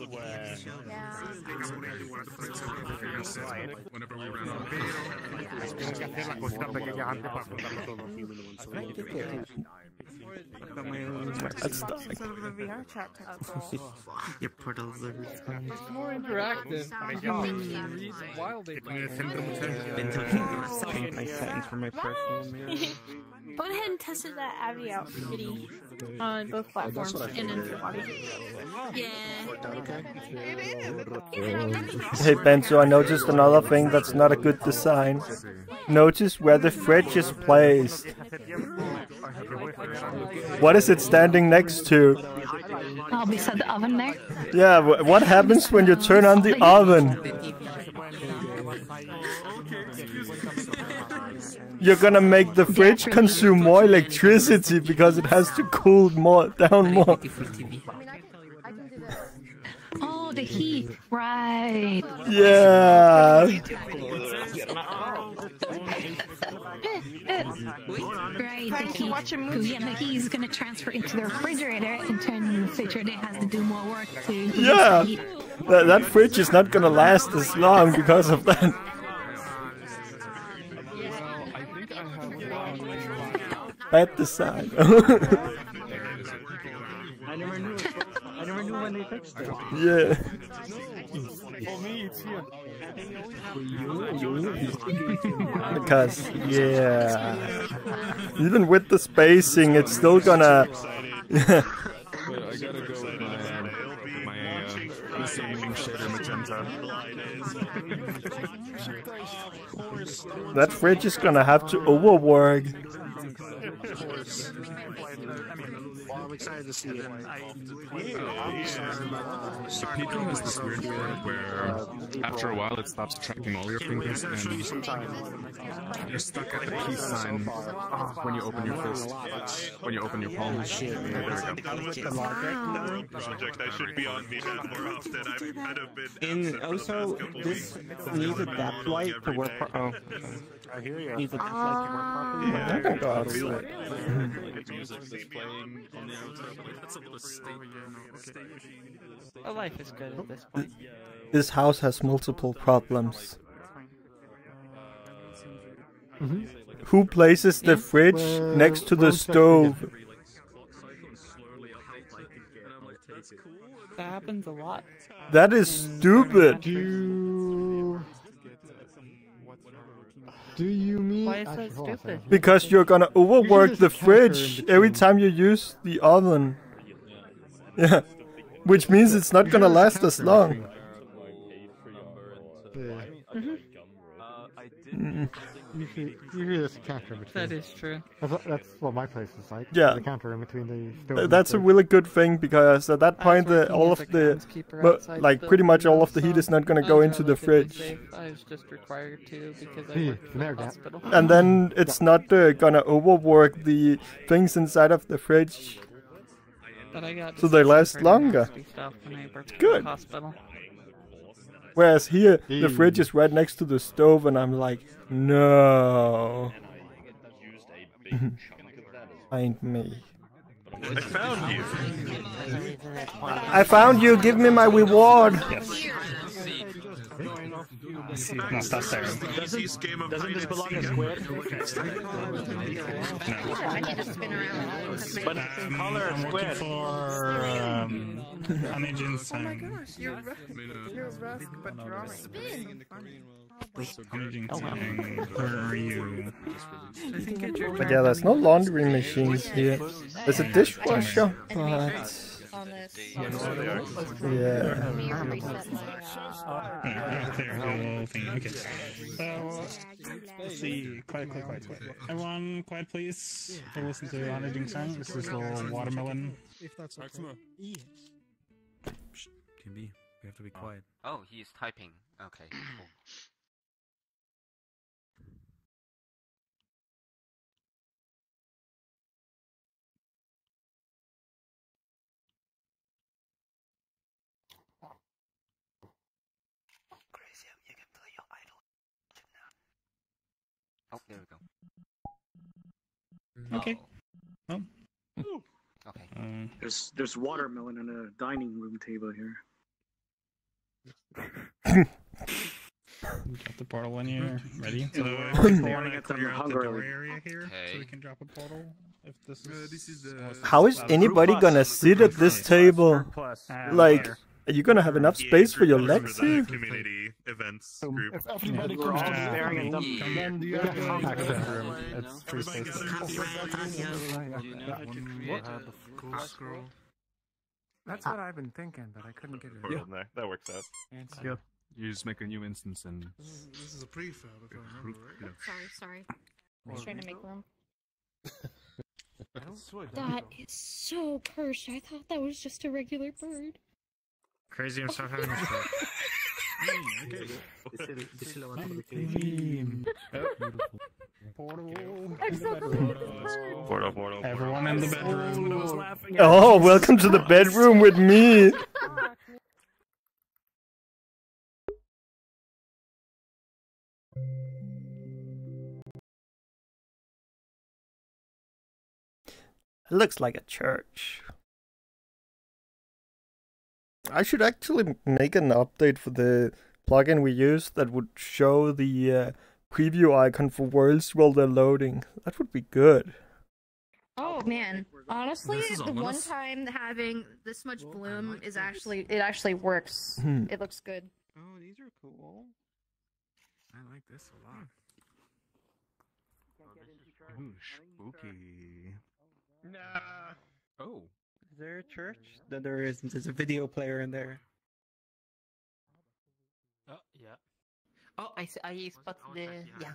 S9: That's stuck.
S30: Your portals are.
S14: It's more interactive. Why they
S30: Been my settings for my personal
S7: ahead and test that Abby out kitty Uh, on both platforms and in your body. Yeah.
S9: Hey Benzo, I noticed another thing that's not a good design. Notice where the fridge is placed. What is it standing next to?
S7: Oh, beside the oven there.
S9: Yeah, what happens when you turn on the oven? You're gonna make the fridge consume more electricity because it has to cool more down more.
S7: Oh, the heat. Right.
S9: Yeah.
S7: Right, the heat. Yeah, the heat is gonna transfer into the refrigerator and turn the refrigerator has to do more work to use
S9: Yeah.
S7: the.
S9: That, that fridge is not gonna last as long because of that. Bad design.
S21: I never knew. I never knew when they fixed it.
S9: yeah.
S10: For me, it's here.
S9: Because, yeah. Even with the spacing, it's still gonna.
S26: I gotta go with my, my uh, missing shader magenta.
S9: that fridge is gonna have to overwork.
S30: Well, I'm excited to see it.
S26: Peeking has this weird thing where after a while it stops tracking all your fingers and you're stuck at the peace sign when you open your fist. When you open your palm. There we go.
S13: Project, I should be on VNet more often. I've kind of been.
S30: And also, this needs a depth light to work. Oh,
S10: I hear you.
S30: needs a depth light to work properly.
S9: I can go outside.
S14: Oh, life is good at this point.
S9: This house has multiple problems. Uh, mm-hmm. Who places the fridge next to the stove?
S14: That happens a lot.
S9: That is stupid.
S5: Do do you mean?
S14: Why is that
S5: Actually, hold on a
S14: stupid?
S9: Because you're gonna overwork the fridge every time you use the oven. Yeah. Which means it's not gonna last as long. Mm.
S5: Usually, usually there's a counter in between.
S14: That is true.
S5: That's, what- that's what my place is like.
S9: Yeah.
S5: The counter in between the stove.
S9: Uh, That's a really good thing because at that point, the, all of the,
S14: groundskeeper
S9: mo-
S14: outside
S9: like
S14: the
S9: pretty much all of the heat is not gonna go
S14: I'm
S9: into the fridge.
S14: I was just required to because I work in
S5: there,
S14: a
S5: Dad.
S14: hospital.
S9: and then it's not uh, gonna overwork the things inside of the fridge.
S14: But I got
S9: So they last longer.
S14: nasty stuff when I worked at
S9: Good.
S14: The hospital.
S9: Whereas here, the fridge is right next to the stove, and I'm like, no. Find me.
S13: I found you.
S9: I found you. Give me my reward.
S1: No,
S21: Doesn't
S13: hide
S21: this belong. Squid?
S20: I need to spin around.
S21: But in color
S1: I'm
S21: squid.
S1: for um, an agency.
S20: You're you're Rusk, but drawing.
S1: Imaging thing. Where are you?
S9: But yeah, there's no laundry machines here. There's a dishwasher, but
S20: On this.
S9: yeah.
S20: Let me reset my, uh,
S1: there, the little thing. Okay. So, let's see. Quiet, quiet, quiet, quiet. Everyone, quiet, please. To listen to Anna song. This is little watermelon.
S10: If that's okay.
S31: Kimby, we have to be quiet.
S22: Oh, he's typing. Okay, cool. Oh, there we go. Mm-hmm.
S1: Okay. Oh.
S22: Okay.
S1: Um,
S21: There's there's watermelon on a dining room table here.
S1: got the portal in you're ready. So,
S21: Yeah.
S1: Uh, if you want to
S21: at them
S1: clear out the area here, so we can drop a portal. If this is.
S31: this is the.
S9: How is anybody gonna sit at this table? Ah, like, are you gonna have enough space for your legs here?
S13: Community events
S10: Um,
S13: group.
S10: if everybody
S21: We're
S10: comes
S21: all
S10: to the
S21: staring at them.
S10: bathroom, then the other
S5: Access room. It's free space.
S23: That's what I've been thinking, but I couldn't get it.
S13: portal in there. That works out.
S26: Yep. You just make a new instance and.
S10: This is a prefab, if I remember right.
S20: Sorry, sorry. I was trying to make room.
S10: That's what
S7: That is so cursed. I thought that was just a regular bird.
S23: Crazy and stuff having a stroke.
S20: I'm so confused.
S13: Portal, portal.
S1: Everyone in the bedroom.
S9: Oh, welcome to the bedroom with me. It looks like a church. I should actually make an update for the plugin we use that would show the uh, preview icon for worlds while they're loading. That would be good.
S20: Oh man, honestly,
S26: This is
S20: the one time having this much bloom is actually it actually works.
S9: Hmm.
S20: It looks good.
S14: Oh, these are cool.
S23: I like this a lot.
S26: Ooh, spooky.
S21: Nah.
S26: Oh.
S14: Is there a church? No, there isn't. There's a video player in there.
S22: Oh, yeah. Oh, I see. I spotted the. Yeah.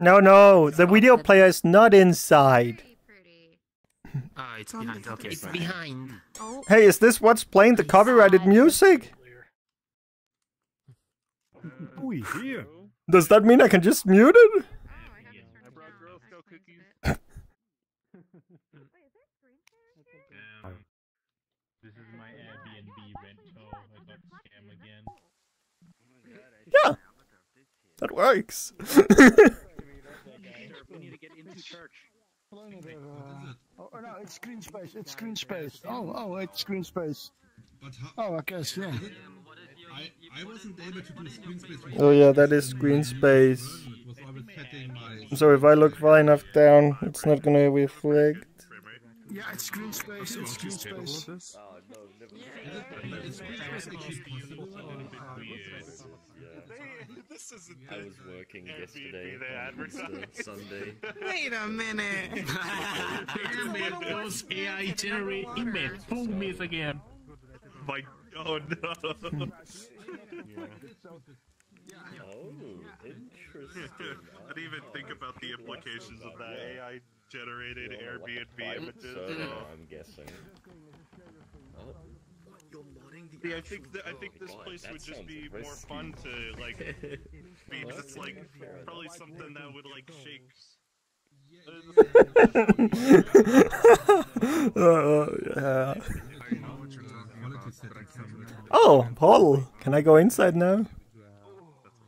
S9: No, no, the video player is not inside.
S22: Ah, it's behind. Okay, it's behind.
S20: Oh.
S9: Hey, is this what's playing the copyrighted music?
S23: Oei.
S9: Does that mean I can just mute it?
S32: This is my Airbnb rental. I got scam again.
S9: Yeah, that works.
S21: We need to get into church.
S10: Oh, no, it's screen space. It's screen space. Oh, oh, it's screen space. Oh, I guess, yeah.
S33: I, I wasn't able to do screen space.
S9: oh yeah, that is screen space.
S33: I was setting my-
S9: So if I look far enough down, it's not gonna reflect.
S10: Yeah, it's screen space. It's screen space.
S13: This isn't
S29: I was working yesterday.
S13: they
S29: on
S13: advertise.
S29: Sunday.
S19: Wait a minute.
S32: Damn it, those AI generate image. Fool me again.
S13: My oh no.
S29: Oh, interesting.
S13: I didn't even think about the implications of that AI generated Airbnb
S29: Quite
S13: images.
S29: so. I'm guessing. Oh.
S13: See, I think th- I think this
S29: God,
S13: place would just
S29: sounds
S13: be more fun to like be just like probably something that would like shake.
S9: Uh, yeah. Oh, Paul, can I go inside now?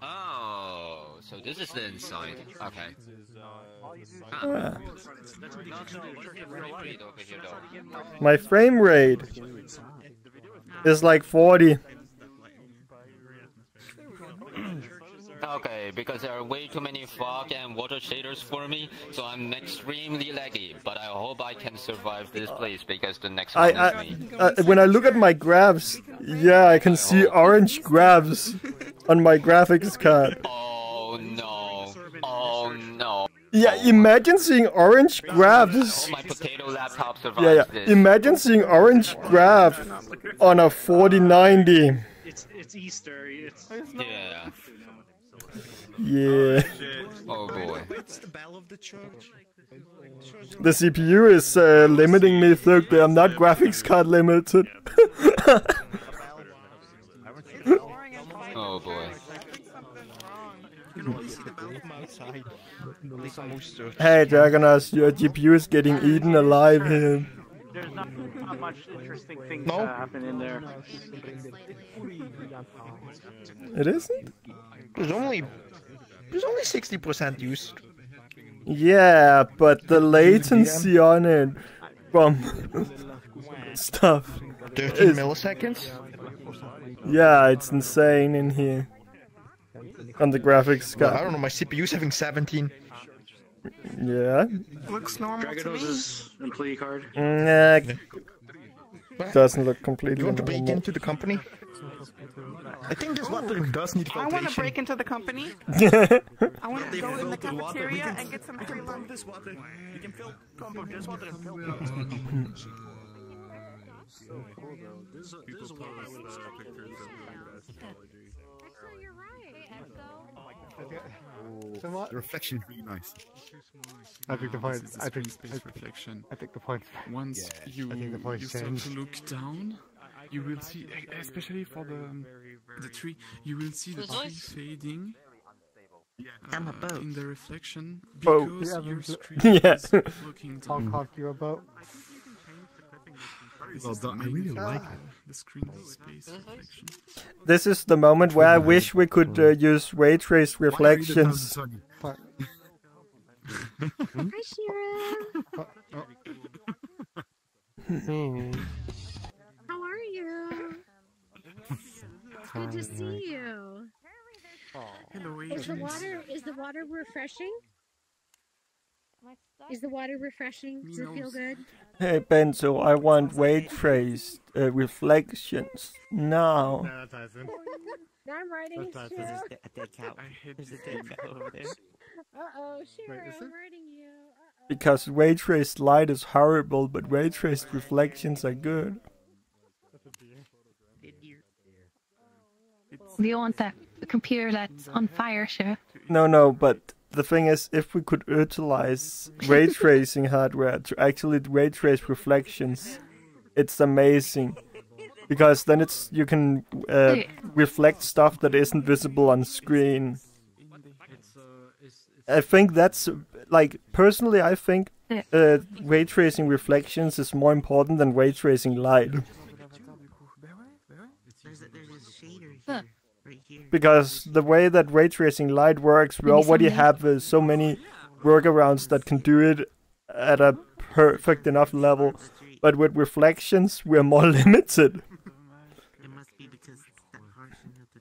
S6: Oh, so this is the inside. Okay. Ah. Wait over here, though.
S9: My frame rate is like 40.
S6: Okay, because there are way too many fog and water shaders for me, so I'm extremely laggy. But I hope I can survive this place because the next
S9: I,
S6: one is
S9: I,
S6: me.
S9: uh, when I look at my graphs, yeah, I can see orange graphs on my graphics card.
S6: Oh no! Oh no!
S9: Yeah, imagine seeing orange graphs.
S6: My potato laptop survives
S9: Yeah, yeah.
S6: this.
S9: Imagine seeing orange graph on a 4090.
S21: It's it's Easter. It's
S6: Yeah.
S9: Yeah.
S6: Oh boy.
S30: It's the bell of the church.
S9: The CPU is uh, limiting me, Thug. I'm not graphics card limited.
S6: Oh boy.
S9: Hey, Dragonas, your GPU is getting eaten alive here.
S21: there's not, not much interesting things uh, happen in there.
S9: It isn't?
S34: There's only there's only sixty percent used.
S9: Yeah, but the latency on it from stuff.
S34: 13
S9: is-
S34: milliseconds.
S9: Yeah, it's insane in here. On the graphics
S34: Well, I don't know. My CPU's having 17.
S9: Yeah.
S19: Looks normal to me.
S21: Dragonos' employee card.
S9: Nah, doesn't look completely
S34: You want to break
S9: normal.
S34: into the company? I think this water does need
S19: I want to break into the company. I want to go in the cafeteria and get some free lunch.
S30: this water. You can fill pump of this water and fill
S8: Actually, you're right, Esso.
S35: The reflection is really nice. I think the point. I think
S24: space reflection.
S35: I think the point.
S24: Once you
S35: I think the point
S24: you start to look down, you will see, especially for the the tree, you will see the tree fading. I'm a uh, in the reflection
S9: Oh.
S24: because
S9: Yeah,
S24: your
S9: but-
S24: screen
S9: Yeah.
S24: is looking
S35: How
S24: down.
S35: cocked you about?
S24: Well
S35: done, I really like it.
S24: The screen space reflection.
S9: This is the moment where I wish we could uh, use ray trace reflections.
S8: Hi, Shira. How are you? It's good to see you.
S24: Hello,
S8: Is the water is the water refreshing? Is the water refreshing? Does it feel good?
S9: Hey Benzo, I want ray trace uh, reflections now.
S8: Now I'm writing it,
S14: There's
S8: Shira.
S14: a, a dead cow. There's a dead cow over there.
S8: Uh oh, Shira, I'm writing you.
S9: Because ray traced light is horrible, but ray traced reflections are good.
S7: Do you want that computer that's on fire, sure?
S9: No, no, but the thing is, if we could utilize ray tracing hardware to actually ray trace reflections, it's amazing. Because then it's you can uh, reflect stuff that isn't visible on screen. I think that's like personally, I think uh, ray tracing reflections is more important than ray tracing light.
S19: There's a, there's a shader
S7: Huh.
S19: right here.
S9: Because the way that ray tracing light works, we already have uh, so many workarounds that can do it at a perfect enough level. But with reflections, we're more limited.
S19: It must be because that portion of the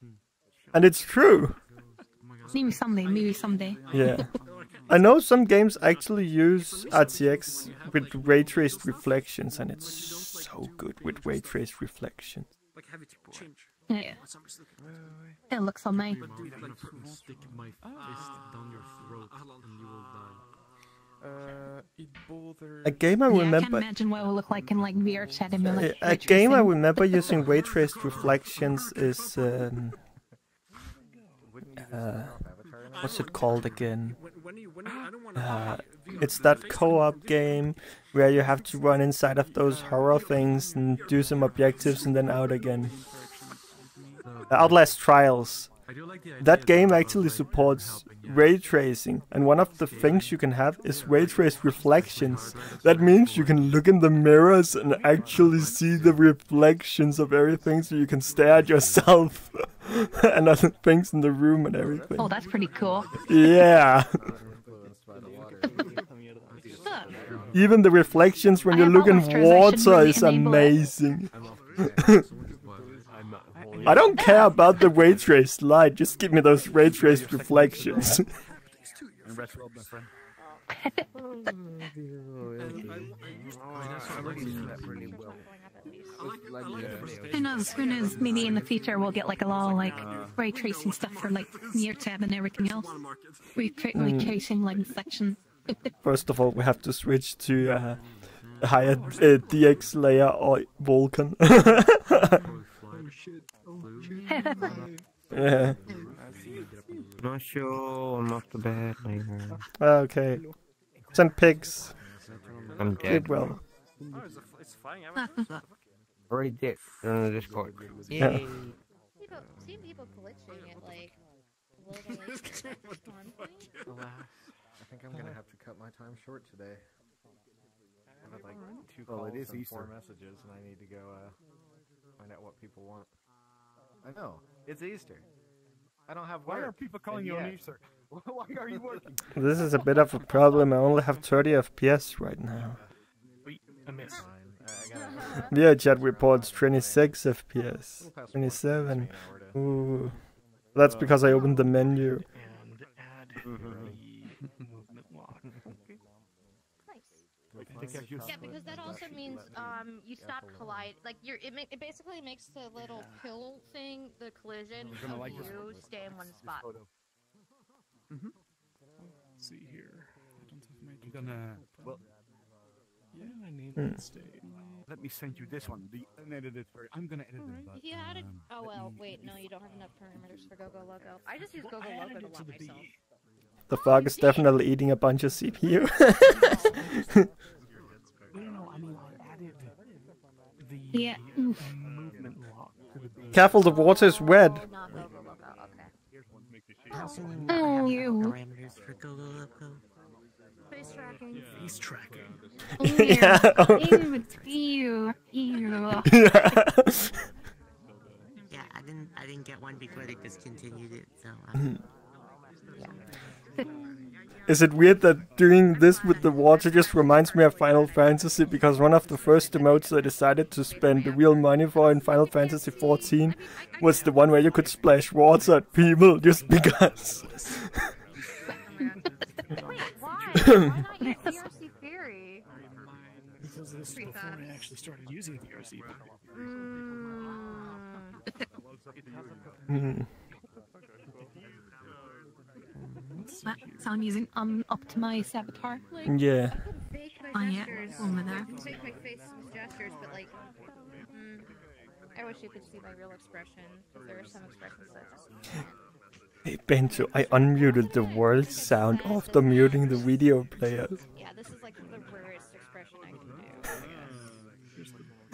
S19: tree.
S9: And it's true.
S7: maybe someday, maybe someday.
S9: Yeah. I know some games actually use RTX with ray traced reflections, and it's so good with ray traced reflections.
S30: It.
S7: Yeah. It looks on me.
S30: Stick my fist down your throat and you will die.
S24: Uh,
S9: A game I
S7: yeah, I can't
S9: remember.
S7: imagine what it would look like in like VR chat and
S9: A,
S7: like
S9: a game I remember using ray traced reflections is um, uh, what's it called again? Uh, it's that co-op game where you have to run inside of those horror things and do some objectives and then out again. Outlast Trials. That game actually supports ray tracing, and one of the things you can have is ray traced reflections. That means you can look in the mirrors and actually see the reflections of everything, so you can stare at yourself and other things in the room and everything.
S7: Oh, that's pretty cool.
S9: Yeah. Even the reflections when you look in
S7: almost tried, I
S9: water is amazing. I don't care about the ray traced light, just give me those ray traced reflections.
S7: Who knows? Who knows? Maybe in the future we'll get like a lot of like ray tracing stuff for like near tab and everything else. Ray, tra- ray
S9: Mm.
S7: tracing like section.
S9: First of all, we have to switch to uh, higher uh, DX layer or Vulkan. yeah.
S36: Not sure. I'm off the bed later.
S9: Okay. Send pigs.
S36: I'm
S9: Keep
S36: dead.
S9: well.
S36: Already did. They're on the Discord.
S9: Yeah.
S20: People, seeing people glitching it like. literally on
S35: I think I'm gonna have to cut my time short today. I have like two calls
S37: it is
S35: and four messages, and I need to go uh, find out what people want. I know it's Easter. I don't have
S37: Why are people calling
S35: and
S37: you on Easter? Why are you working?
S9: This is a bit of a problem. I only have 30 FPS right now.
S37: A miss.
S9: Yeah, chat reports 26 FPS. 27. Ooh. That's because I opened the menu. Mm-hmm.
S20: Yeah, because that also means um you stop collide. Like you're it, ma- it basically makes the little pill thing, the collision
S37: You're gonna
S20: of
S37: like this
S20: you stay in one spot.
S24: Mm-hmm. Let's see here. I don't have my
S37: I'm gonna. Well,
S24: Yeah, I need
S9: Hmm.
S24: to stay.
S37: let me send you this one, the unedited version. I'm gonna edit it. But,
S20: If you had a
S37: um,
S20: oh
S37: let
S20: well,
S37: me-
S20: wait, no, you don't have enough parameters for GoGo Loco. I just use
S37: Well,
S20: GoGo
S37: I
S20: Logo to
S37: it to
S20: lock
S37: the
S20: myself.
S9: The fog is definitely eating a bunch of CPU.
S37: No, no, no. I mean, I added the
S7: Yeah.
S37: Movement lock to the beam.
S9: Careful, the water is red.
S20: Not GoGo Loco. Okay.
S7: Oh, you.
S22: Parameters for GoGoLoco.
S20: Face tracking.
S37: Face tracking.
S9: Yeah.
S7: Ew, ew, ew.
S22: Yeah, I didn't. I didn't get one before they discontinued it. So. Um,
S9: Is it weird that doing this with the water just reminds me of Final Fantasy because one of the first emotes I decided to spend the real money for in Final Fantasy XIV was the one where you could splash water at people just because.
S20: Why not use Theory?
S37: Because this is before I actually started using VRC.
S9: Hmm.
S7: So I'm using unoptimized avatar.
S9: Yeah.
S20: My
S7: Oh, yeah,
S20: gestures.
S7: over
S20: I
S7: there.
S20: can fake my face gestures, but like, mm, I wish you could see my real expression. 'cause there are some expressions that just.
S9: Hey Bento, I unmuted the world sound after muting the video player.
S20: Yeah, this is like the rarest expression I can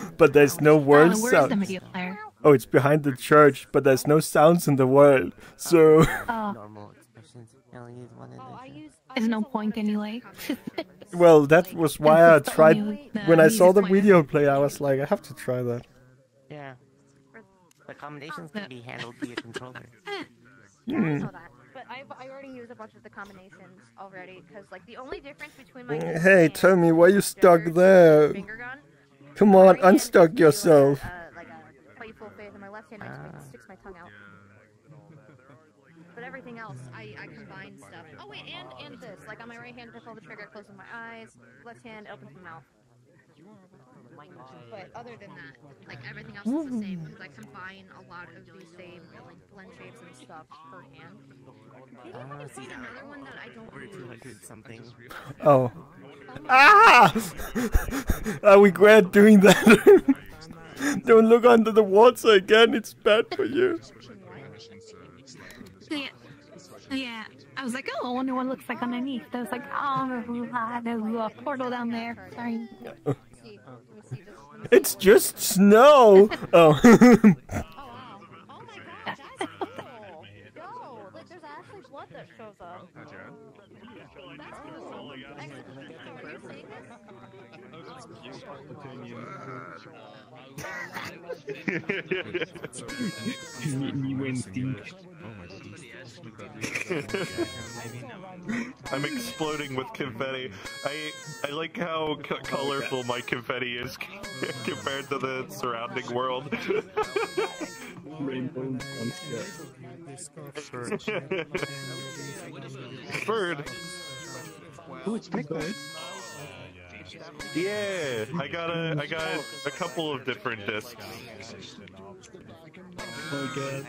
S20: do.
S9: But there's no world
S7: Oh, where's the
S9: sound.
S7: video player?
S9: Oh, it's behind the church, but there's no sounds in the world. So
S7: Oh, there's no point anyway.
S9: Well, that was why I tried. When I saw the video play, I was like, I have to try that.
S22: Yeah. The combinations can be handled via controller.
S20: Yeah, I
S9: Hmm.
S20: But I've I already used a bunch of the combinations already because like the only difference between my
S9: Mm, Hey, tell me why you stuck there.
S20: gun.
S9: Come on, unstuck yourself.
S20: Uh, like a playful face, and my left hand makes sticks my tongue out. But everything else, I, I combine stuff. Oh wait, and and this. Like on my right hand, if I pull the trigger, it closes my eyes. Left hand, it opens my mouth. But other than that, like everything else is the same because I combine a lot of these same like blend shapes and stuff per hand. Maybe I'm gonna find another one that I don't really
S36: something.
S9: Oh. Ah! I regret doing that. Don't look under the water again, it's bad for you.
S7: Yeah. Yeah. I was like, oh, I wonder what it looks like underneath. I was like, oh, there's a portal down there. Sorry.
S9: It's just snow! oh.
S8: Like there's actually blood that shows up. That's cool. Excellent. Are you seeing
S13: I'm exploding with confetti. I I like how c- colorful my confetti is compared to the surrounding world.
S30: Rainbow
S13: Bird.
S21: Ooh, it's Pickles.
S13: Yeah, I got a I got a couple of different discs.
S30: Oh god.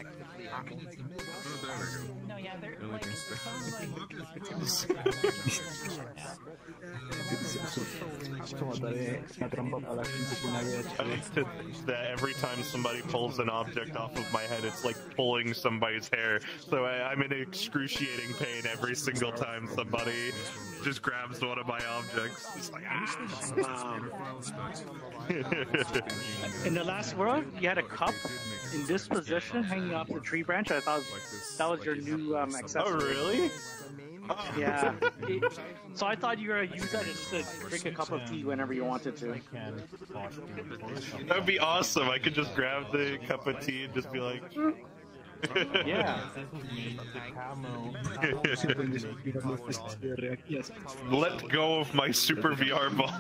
S13: I like to, that every time somebody pulls an object off of my head, it's like pulling somebody's hair. So I, I'm in excruciating pain every single time somebody just grabs one of my objects. It's like, ah.
S21: In the last world, you had a cup in this position hanging off the tree branch. I thought that was your new um, accessory.
S13: Oh, really?
S21: Yeah. It- so I thought you were gonna use that just to drink a cup of tea whenever you wanted to.
S13: That would be awesome. I could just grab the cup of tea and just be like,
S21: Yeah.
S13: Let go of my super VR ball.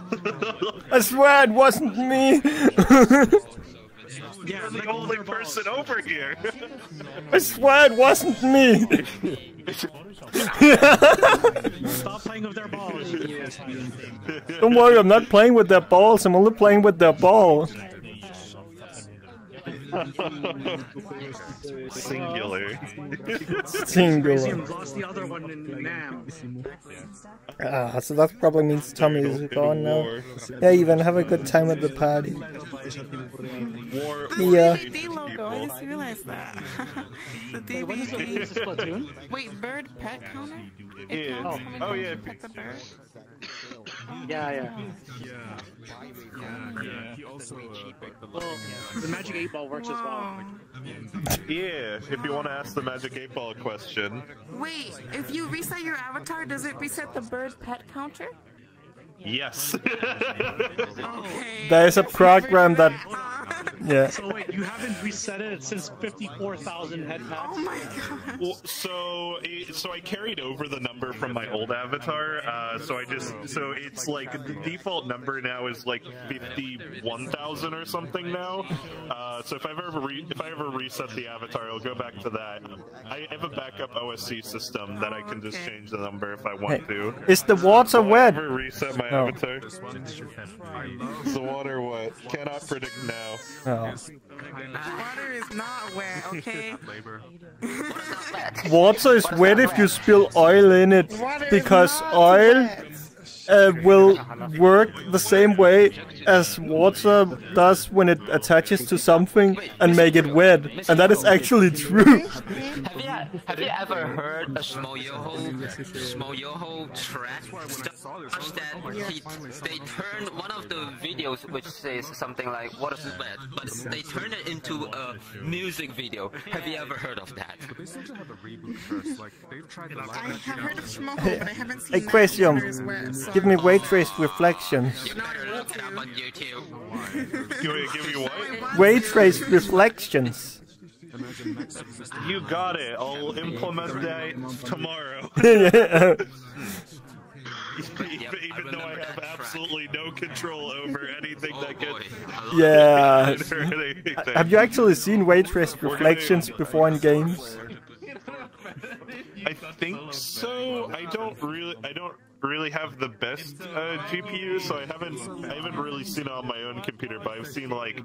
S9: I swear it wasn't me!
S13: Yeah, the only person over here.
S9: I swear it wasn't me!
S21: Stop playing with their balls.
S9: Don't worry, I'm not playing with their balls, I'm only playing with their ball.
S13: Singular.
S9: Singular.
S21: Lost the other one in Nam.
S9: Ah, so that probably means Tommy is gone now. Yeah, even have a good time at the party.
S13: War,
S9: Yeah.
S19: D logo. I just realized that. the DB.
S21: What is the name of this platoon?
S19: Wait, bird pet counter? It
S13: Yeah.
S19: counts how many
S13: Oh, yeah.
S19: you Pet the bird.
S21: Yeah, yeah.
S30: Yeah. He also uh,
S21: Well, the Magic 8 Ball works as well.
S13: Yeah, if you want to ask the Magic 8 Ball question.
S19: Wait, if you reset your avatar, does it reset the bird pet counter?
S13: Yes.
S9: There's a program that. Yeah.
S21: So wait, you haven't reset it since 54,000 head packs?
S19: Oh my god.
S13: Well, so it- so I carried over the number from my old avatar. Uh, so I just so it's like the default number now is like fifty one thousand or something now. Uh, so if I ever re- if I ever reset the avatar, it'll go back to that. I have a backup OSC system that I can just change the number if I want
S9: Hey,
S13: to.
S9: is the water
S13: Will I
S9: wet?
S13: reset my
S9: No.
S13: avatar. Is the water wet? Cannot predict now.
S9: Oh.
S19: Water is not wet, okay?
S9: Water is wet if you spill oil in it, because oil uh, will work the same way as water does when it attaches to something and make it wet, and that is actually true.
S6: Have you have you ever heard a Schmoyoho Schmoyoho track such that he, they turned one of the videos which says something like "What is wet," but they turn it into a music video. Have you ever heard of that?
S36: They seem to have a reboot first. Like they've tried
S19: I have heard of Shmoho, but I haven't seen
S9: Hey,
S19: that
S9: question.
S19: water is so-
S9: Give me weight trace reflections.
S6: You better look it up on YouTube.
S13: Give, give me what?
S9: Weight reflections.
S13: You got it. I'll implement that tomorrow. even, even though I have absolutely no control over anything that gets.
S9: Yeah. Have you actually seen weight trace reflections before in games?
S13: I think so. I don't really. I don't really have the best uh, GPU, so I haven't I haven't really seen it on my own computer, but I've seen like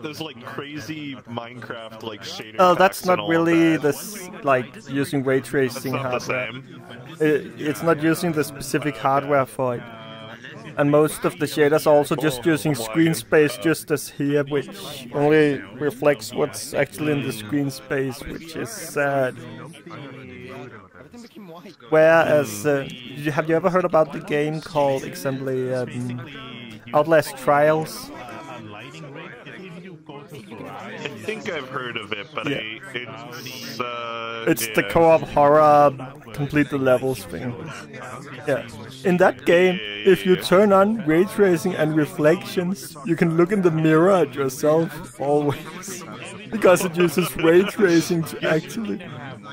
S13: there's like crazy Minecraft like shader.
S9: Oh, that's not really
S13: that.
S9: s- like using ray tracing
S13: That's not the
S9: hardware. It, it's not using the specific hardware for it. And most of the shaders are also just using screen space, just as here, which only reflects what's actually in the screen space, which is sad. Whereas, uh, you- have you ever heard about the game called, example, um, Outlast Trials?
S13: I think I've heard of it, but
S9: Yeah.
S13: I, it's uh,
S9: It's the co-op horror complete the levels thing. Yeah. In that game, if you turn on ray tracing and reflections, you can look in the mirror at yourself always. because it uses ray tracing to actually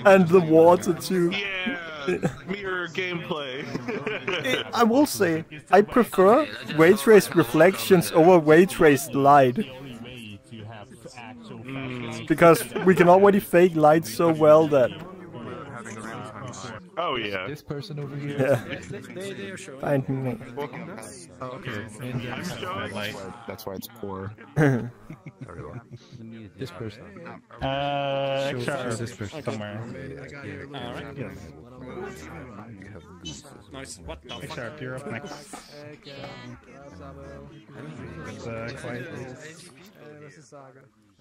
S9: and the water too.
S13: mirror gameplay.
S9: I will say I prefer ray traced reflections over ray traced light. Mm. Because we can already fake light so well that
S13: Oh yeah.
S18: This person over here.
S9: Yeah. Find me.
S18: Oh, okay. And uh,
S13: I'm showing-
S18: that's why it's poor. this person.
S38: Uh,
S18: Show-
S38: XR
S18: show this person.
S38: somewhere.
S18: Alright.
S38: Yes. Nice. What the XR, you're up next. It's uh, quiet.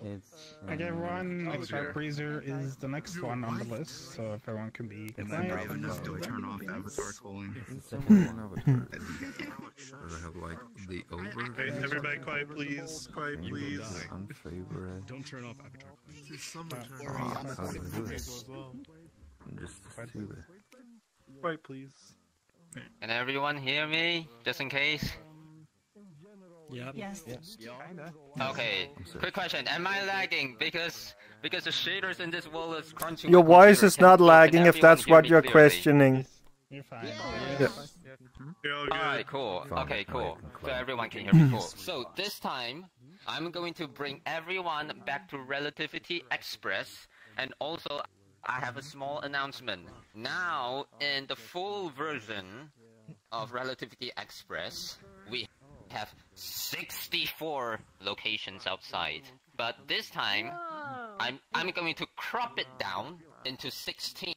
S38: Okay, everyone, Extra Breezer is the next one on the list, so if everyone can be quiet.
S39: turn off avatar culling.
S13: Hey, everybody, quiet, please. Quiet, please.
S39: Don't turn off avatar
S13: Quiet, please.
S6: Can everyone hear me? Just in case.
S14: Yep.
S7: Yes. yes.
S6: Okay. Quick question: Am I lagging because because the shaders in this world is crunching?
S9: your
S6: my
S9: voice is
S6: Can-
S9: not lagging if that's what you're
S6: clearly?
S9: questioning.
S38: You're fine.
S9: Yeah.
S6: Alright, cool. Okay, cool. So everyone can hear me. Cool. So this time, I'm going to bring everyone back to Relativity Express, and also I have a small announcement. Now, in the full version of Relativity Express, we have 64 locations outside. But this time, I'm I'm going to crop it down into 16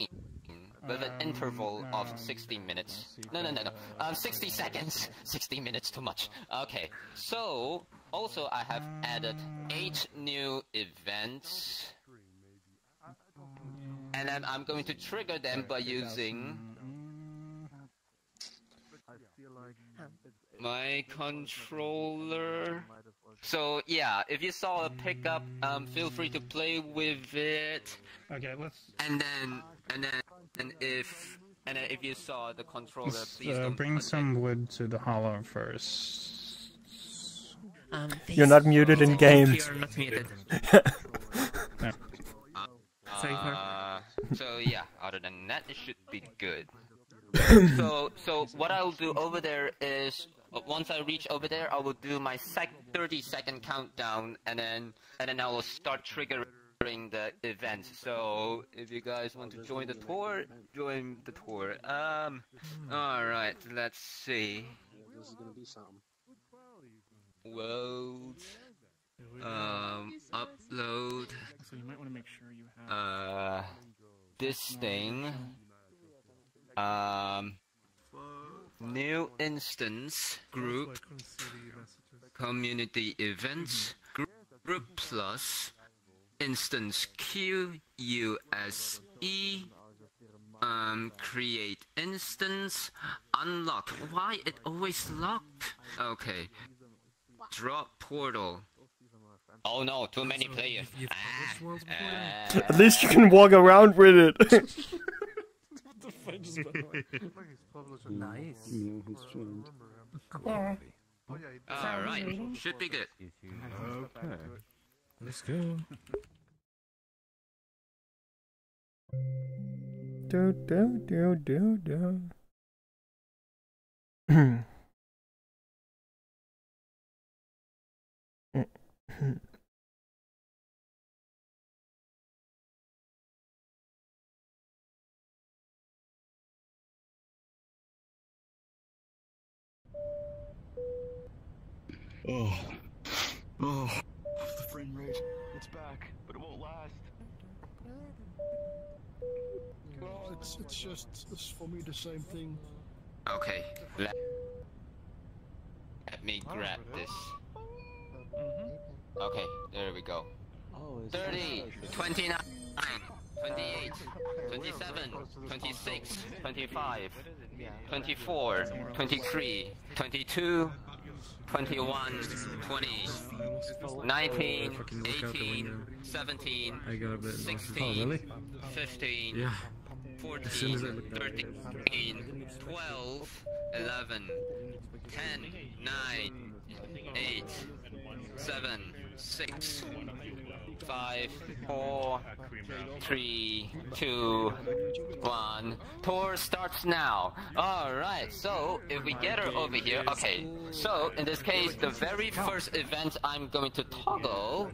S6: with an interval of 60 minutes. No, no, no, no. Um, 60 seconds. 60 minutes too much. Okay. So, also I have added 8 new events. And then I'm going to trigger them by using my controller. So yeah, if you saw a pickup, um, feel free to play with it.
S38: Okay, let's.
S6: And then, and then, and if, and then if you saw the controller,
S38: Let's
S6: please
S38: uh, bring some wood to the hollow first.
S22: Um,
S9: You're not muted in game.
S22: You're not muted.
S6: Uh, so yeah, other than that, it should be good. so, so what I'll do over there is once I reach over there, I will do my sec 30 second countdown, and then and then I will start triggering the event. So if you guys want to join the tour, join the tour. Um, all right, let's see.
S30: This is gonna be something.
S6: World. Um, upload.
S30: So you might want to make sure you have.
S6: Uh, this thing. Um, new instance group community events group, group plus instance Q U S E um create instance unlock. Why it always locked? Okay. Drop portal. Oh no too many players. Ah,
S9: At least you can walk around with it.
S35: Nice.
S6: all right should be good
S18: Okay. Let's go.
S9: do do do do do.
S39: Oh. Oh. The frame rate. It's back, but it won't last.
S37: Well, it's it's just it's for me the same thing.
S6: Okay, let, let me grab this. Mm-hmm. Okay, there we go. 30, 29, 28, 27, 26, 25, 24, 23, 22, 21, 20, 19, 18, 17,
S30: I got a bit.
S6: 16,
S30: Oh, really?
S6: 15,
S30: Yeah. As soon as I
S6: 14,
S30: looked at it.
S6: 13, 12, 11, 10, 9, 8, 7, 6, 5, 4, 3, 2, 1. Tour starts now. Alright, so if we get her over here, okay. So in this case, the very first event I'm going to toggle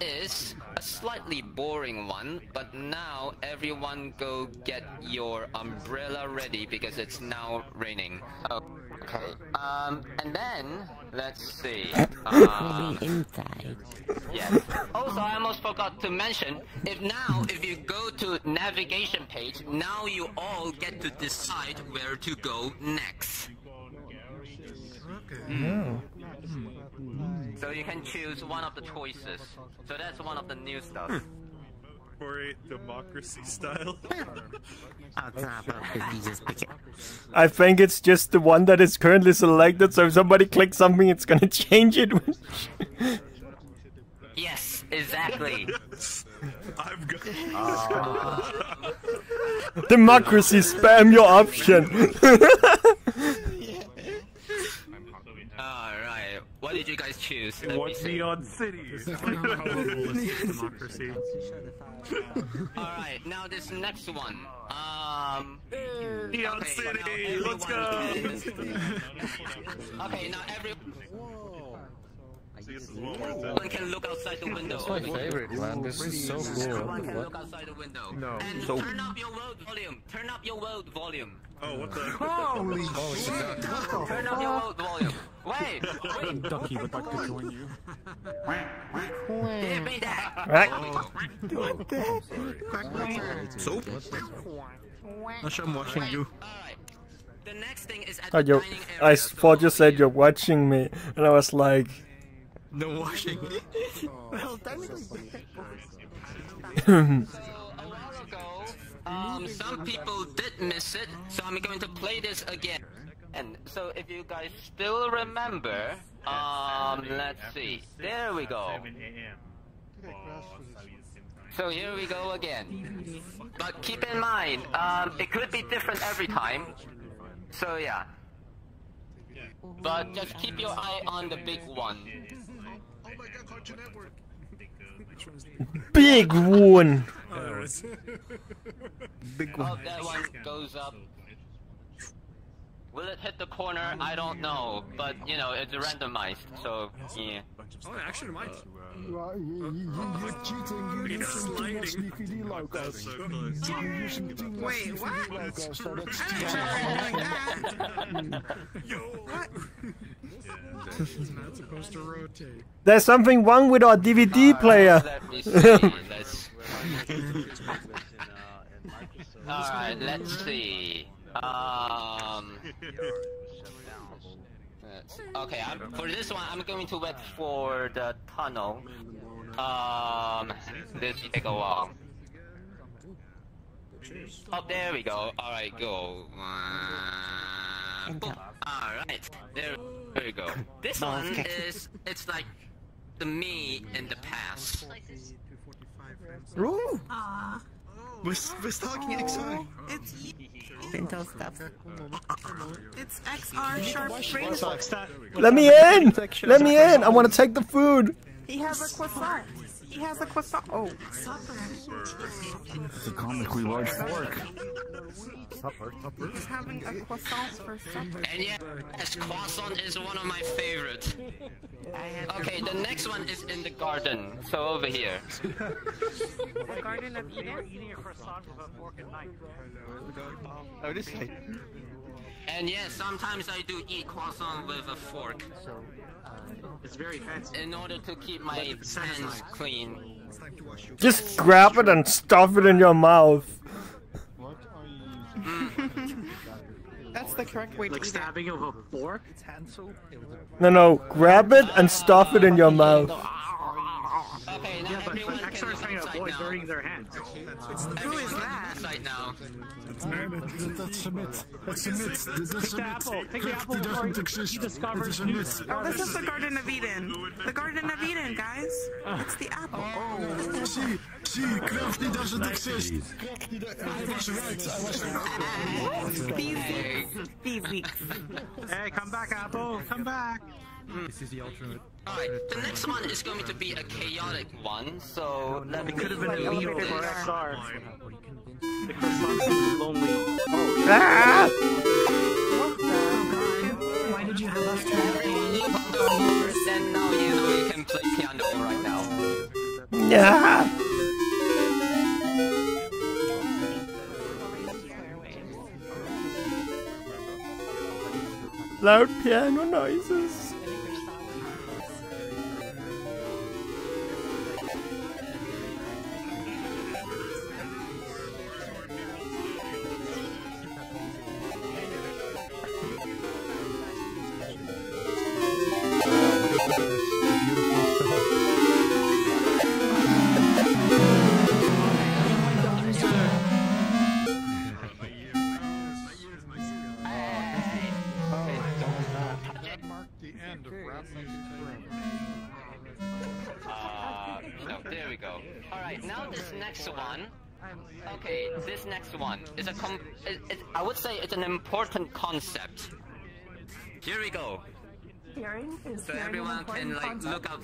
S6: is a slightly boring one, but now everyone go get your umbrella ready because it's now raining. Oh. Okay. Um, and then let's see. Um,
S22: inside.
S6: Yes. Also, I almost forgot to mention, if now, if you go to navigation page, now you all get to decide where to go next.
S9: No.
S6: So you can choose one of the choices. So that's one of the new stuff.
S13: For a democracy style.
S9: I think it's just the one that is currently selected, so if somebody clicks something, it's gonna change it.
S6: Yes, exactly.
S13: I've got.
S9: Democracy, spam your option.
S6: Alright, what did you guys choose?
S13: What's
S6: see.
S13: Neon City?
S30: democracy.
S6: Alright, now this next one. Um.
S13: Neon
S6: okay,
S13: City, let's
S6: go! okay, now everyone can look outside the window.
S36: That's my favorite, man. This is so
S6: Everyone can
S36: cool.
S6: look outside the window.
S36: No.
S6: And
S36: So-
S6: turn up your world volume. Turn up your world volume.
S13: Oh, what the?
S36: Holy
S6: Oh,
S36: shit.
S6: Turn up your world volume. Wait, wait.
S30: Ducky would like to join you.
S6: Give me that.
S36: Soap? Nasha, I'm watching you.
S6: The next thing is at
S9: Oh,
S6: the
S9: yo,
S6: dining area.
S9: I thought you said you're watching me, and I was like,
S36: No washing.
S19: Well, technically.
S6: Um, some people did miss it, so I'm going to play this again. And so if you guys still remember, um, let's see. There we go. So here we go again. But keep in mind, um, it could be different every time. So yeah. But just keep your eye on the big one.
S9: Big one.
S36: Big
S6: Oh, that one goes up. Will it hit the corner? I don't know, but you know it's randomized, so yeah.
S30: Oh, actually, it might.
S37: You are, you, you, you, you're cheating. You're using too much
S30: sliding.
S37: DVD logos. You're using too much
S19: Wait,
S37: DVD
S19: what?
S37: logos, so that's
S30: It's not supposed to rotate.
S9: There's something wrong with our DVD player.
S6: Let me see. Let's. Alright, let's see. Um. Okay, I'm, for this one, I'm going to wait for the tunnel. Um, this will take a while. Oh, there we go. Alright, go. Uh, boom. Alright, there, there we go. This one is, it's like the me in the past.
S36: Ooh.
S7: Aw.
S36: We're, we're stalking XI.
S19: It's
S22: Bento stuff.
S19: it's XR sharp.
S9: Let me in. Let me in. I want to take the food.
S19: He has a croissant. He has a croissant. Oh. Supper.
S39: It's a comically large fork. Supper.
S19: He's having a croissant for supper.
S6: And yeah, yes, croissant is one of my favorites. Okay, the next one is in the garden. So over here.
S19: The Garden of Eden.
S21: Eating a croissant with a fork and knife.
S36: Oh, this way.
S6: And yes, sometimes I do eat croissant with a fork.
S21: It's very fancy.
S6: In order to keep my hands clean.
S9: Just grab it and stuff it in your mouth.
S19: That's the correct way to
S21: Like
S19: do
S21: stabbing of a fork?
S34: It's hand.
S9: No, no, grab it and stuff it in your mouth.
S6: Okay, now
S21: Yeah, but
S6: everyone
S21: Exar
S6: can
S21: is trying to avoid
S6: now.
S21: burning their hands.
S6: Who is that? Inside now.
S39: That's a myth. That's a myth.
S21: Take
S39: That's a
S21: the apple. Take the apple
S39: It
S21: before
S39: doesn't
S21: you
S39: exist.
S21: discover
S39: It is a.
S19: Oh, this is the Garden of Eden. The Garden of Eden, guys. It's the apple. Oh. oh.
S39: See, see, crafty doesn't exist. Crafty do- I was right. I was right.
S19: These weeks.
S21: Hey, come back, Apple. Come back.
S30: This is the alternate.
S6: Alright, the next one is going to be a chaotic one, so let me
S21: It could have been a
S6: Like,
S21: Leo
S6: this.
S21: for XR. The croissant seems lonely.
S9: Ah!
S7: Why did you have us try
S6: Then now you know you can play piano right now.
S9: Yeah. Loud piano noises.
S6: Is a com- it, it, I would say it's an important concept. Here we go.
S7: Hearing is
S6: So
S7: hearing an
S6: everyone can like
S7: concept.
S6: look up.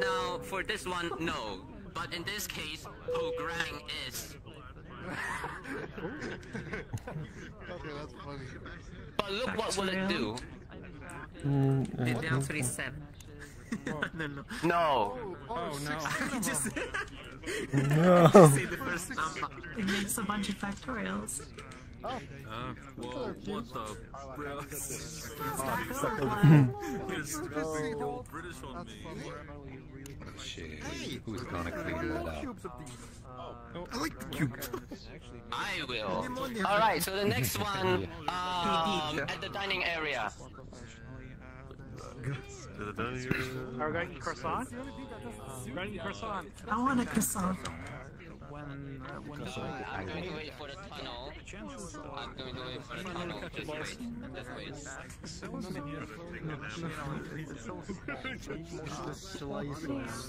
S6: Now for this one, no. But in this case, programming is.
S18: Okay, that's funny.
S6: But look what will it do?
S22: Mm, uh, the, the answer is seven. no, no.
S6: No.
S22: Oh, oh no. I just,
S9: No.
S22: I just say the first number. It makes a bunch of factorials.
S30: Uh, whoa, what the? Bro. British on me.
S40: Shit. Who's gonna clean that up?
S18: I like the cube.
S6: I will. Alright, so the next one um, at the dining area.
S21: Are we going to eat croissant? We're going to eat croissant.
S7: I want a croissant.
S6: I'm going to wait for the tunnel. I'm going to wait for the tunnel. Just wait. Just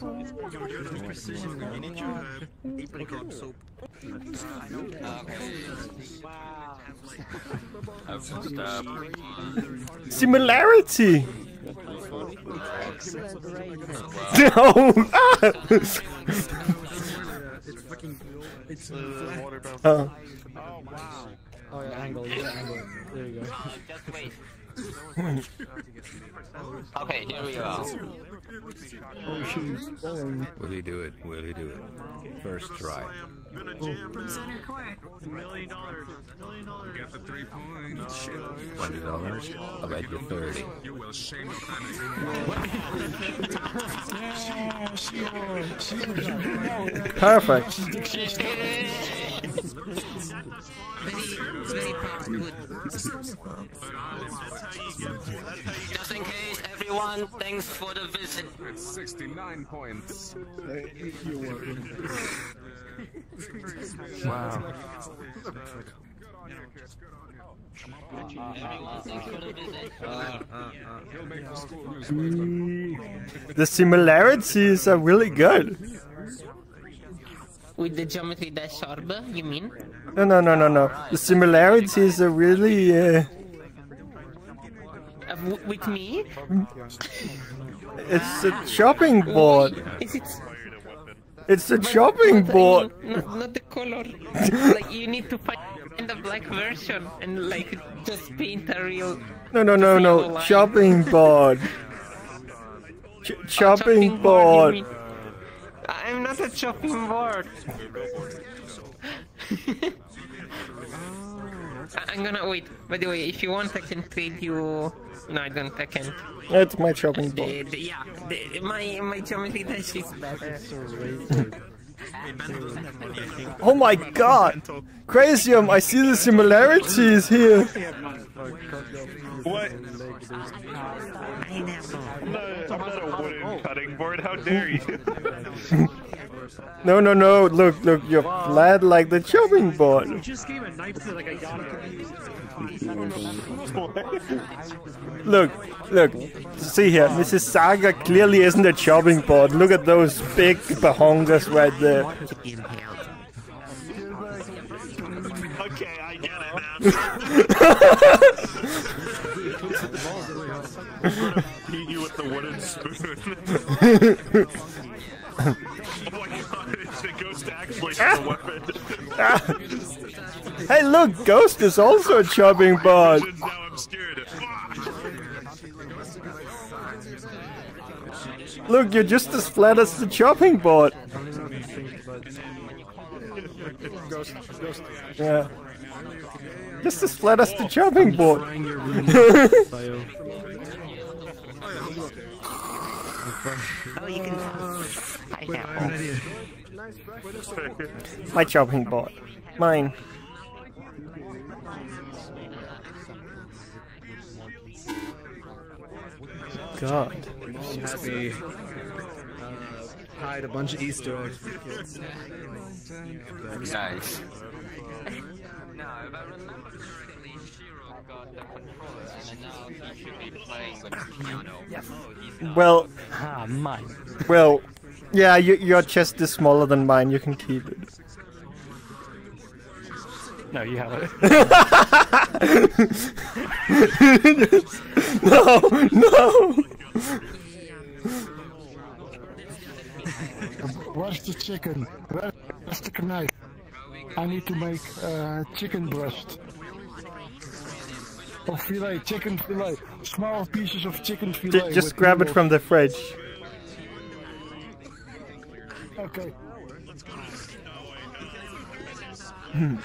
S6: wait.
S30: Apricot soap.
S9: Similarity. no. Ah!
S30: It's fucking. It's flat.
S9: Oh.
S14: Oh yeah, angle, yeah, angle. There you go.
S6: Just wait. Okay, here we go.
S40: Oh, Will he do it? Will he do it? First try.
S7: Center court.
S21: Million dollars. Million dollars.
S18: Get the three points.
S40: Oh, Twenty dollars? I'll bet you thirty.
S18: You will shame the planet.
S9: Perfect.
S22: Very, very good.
S6: Just in case, everyone, thanks for the visit.
S18: 69 points.
S9: Wow.
S6: Everyone, thanks for the visit.
S18: He'll make the school newspaper.
S9: The similarities are really good.
S22: With the geometry dash orb, you mean?
S9: No, no, no, no, no. The similarities are really. Uh,
S22: Uh, w- with me?
S9: it's a chopping board.
S22: Is it?
S9: It's a chopping
S22: I
S9: board.
S22: mean, not, not the color. like you need to find the black version and like just paint a real.
S9: No, no, no, no.
S22: line.
S9: Chopping board. Ch- oh, chopping
S22: you
S9: board.
S22: mean. I'm not a chopping board. I'm gonna wait. By the way, if you want, I can trade you. No, I don't. I can't.
S9: That's my chopping board.
S22: The, the, yeah, the, my my geometry dash is better.
S9: Oh my god! Crazium, I see the similarities here.
S13: What? I'm not, I'm not a wooden cutting board. How dare you?
S9: No, no, no. Look, look, you're flat like the chopping board.
S21: You just gave a knife to like a
S9: Look, look. See here, Mrs. Saga clearly isn't a chopping board. Look at those big bahongas right there.
S13: okay, I get it now. Beat you with the wooden spoon. oh my god, it's a ghost actually a weapon.
S9: Hey, look, Ghost is also a chopping board.
S13: Now I'm scared.
S9: Look, you're just as flat as the chopping board. Yeah. Just as flat as the chopping board.
S22: Oh, you can. I know.
S9: My chopping board. Mine. God.
S37: Happy. Uh, hide a bunch of Easter eggs.
S6: Nice. No, if I remember correctly, Shiro got the controller, and now he should be playing the piano. Oh.
S9: Well,
S14: Ah, mine.
S9: well, yeah, you, your chest is smaller than mine. You can keep it.
S14: No, you have it.
S9: no, no.
S39: Where's the chicken? Where's the knife? I need to make uh, chicken breast. Or fillet, chicken fillet. Small pieces of chicken
S9: J-
S39: fillet.
S9: just grab it from the fridge.
S39: Okay.
S9: Hmm.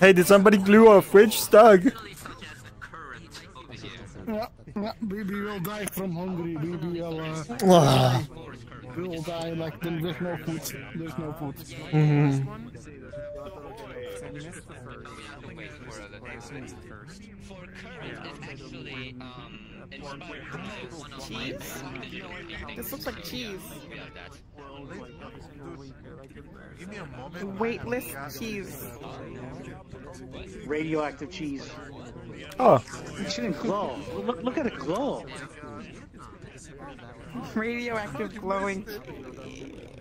S9: Hey, did somebody glue our fridge stuck?
S39: Yeah, yeah, baby will die from hungry. Baby will, uh,
S9: Ah.
S39: we will die like there's no food. There's no food.
S9: Mhm.
S19: Cheese? This looks like cheese. Weightless cheese.
S21: Radioactive cheese.
S9: Oh.
S21: It shouldn't glow. Look, look at it glow.
S19: Radioactive glowing. Tasty glowing.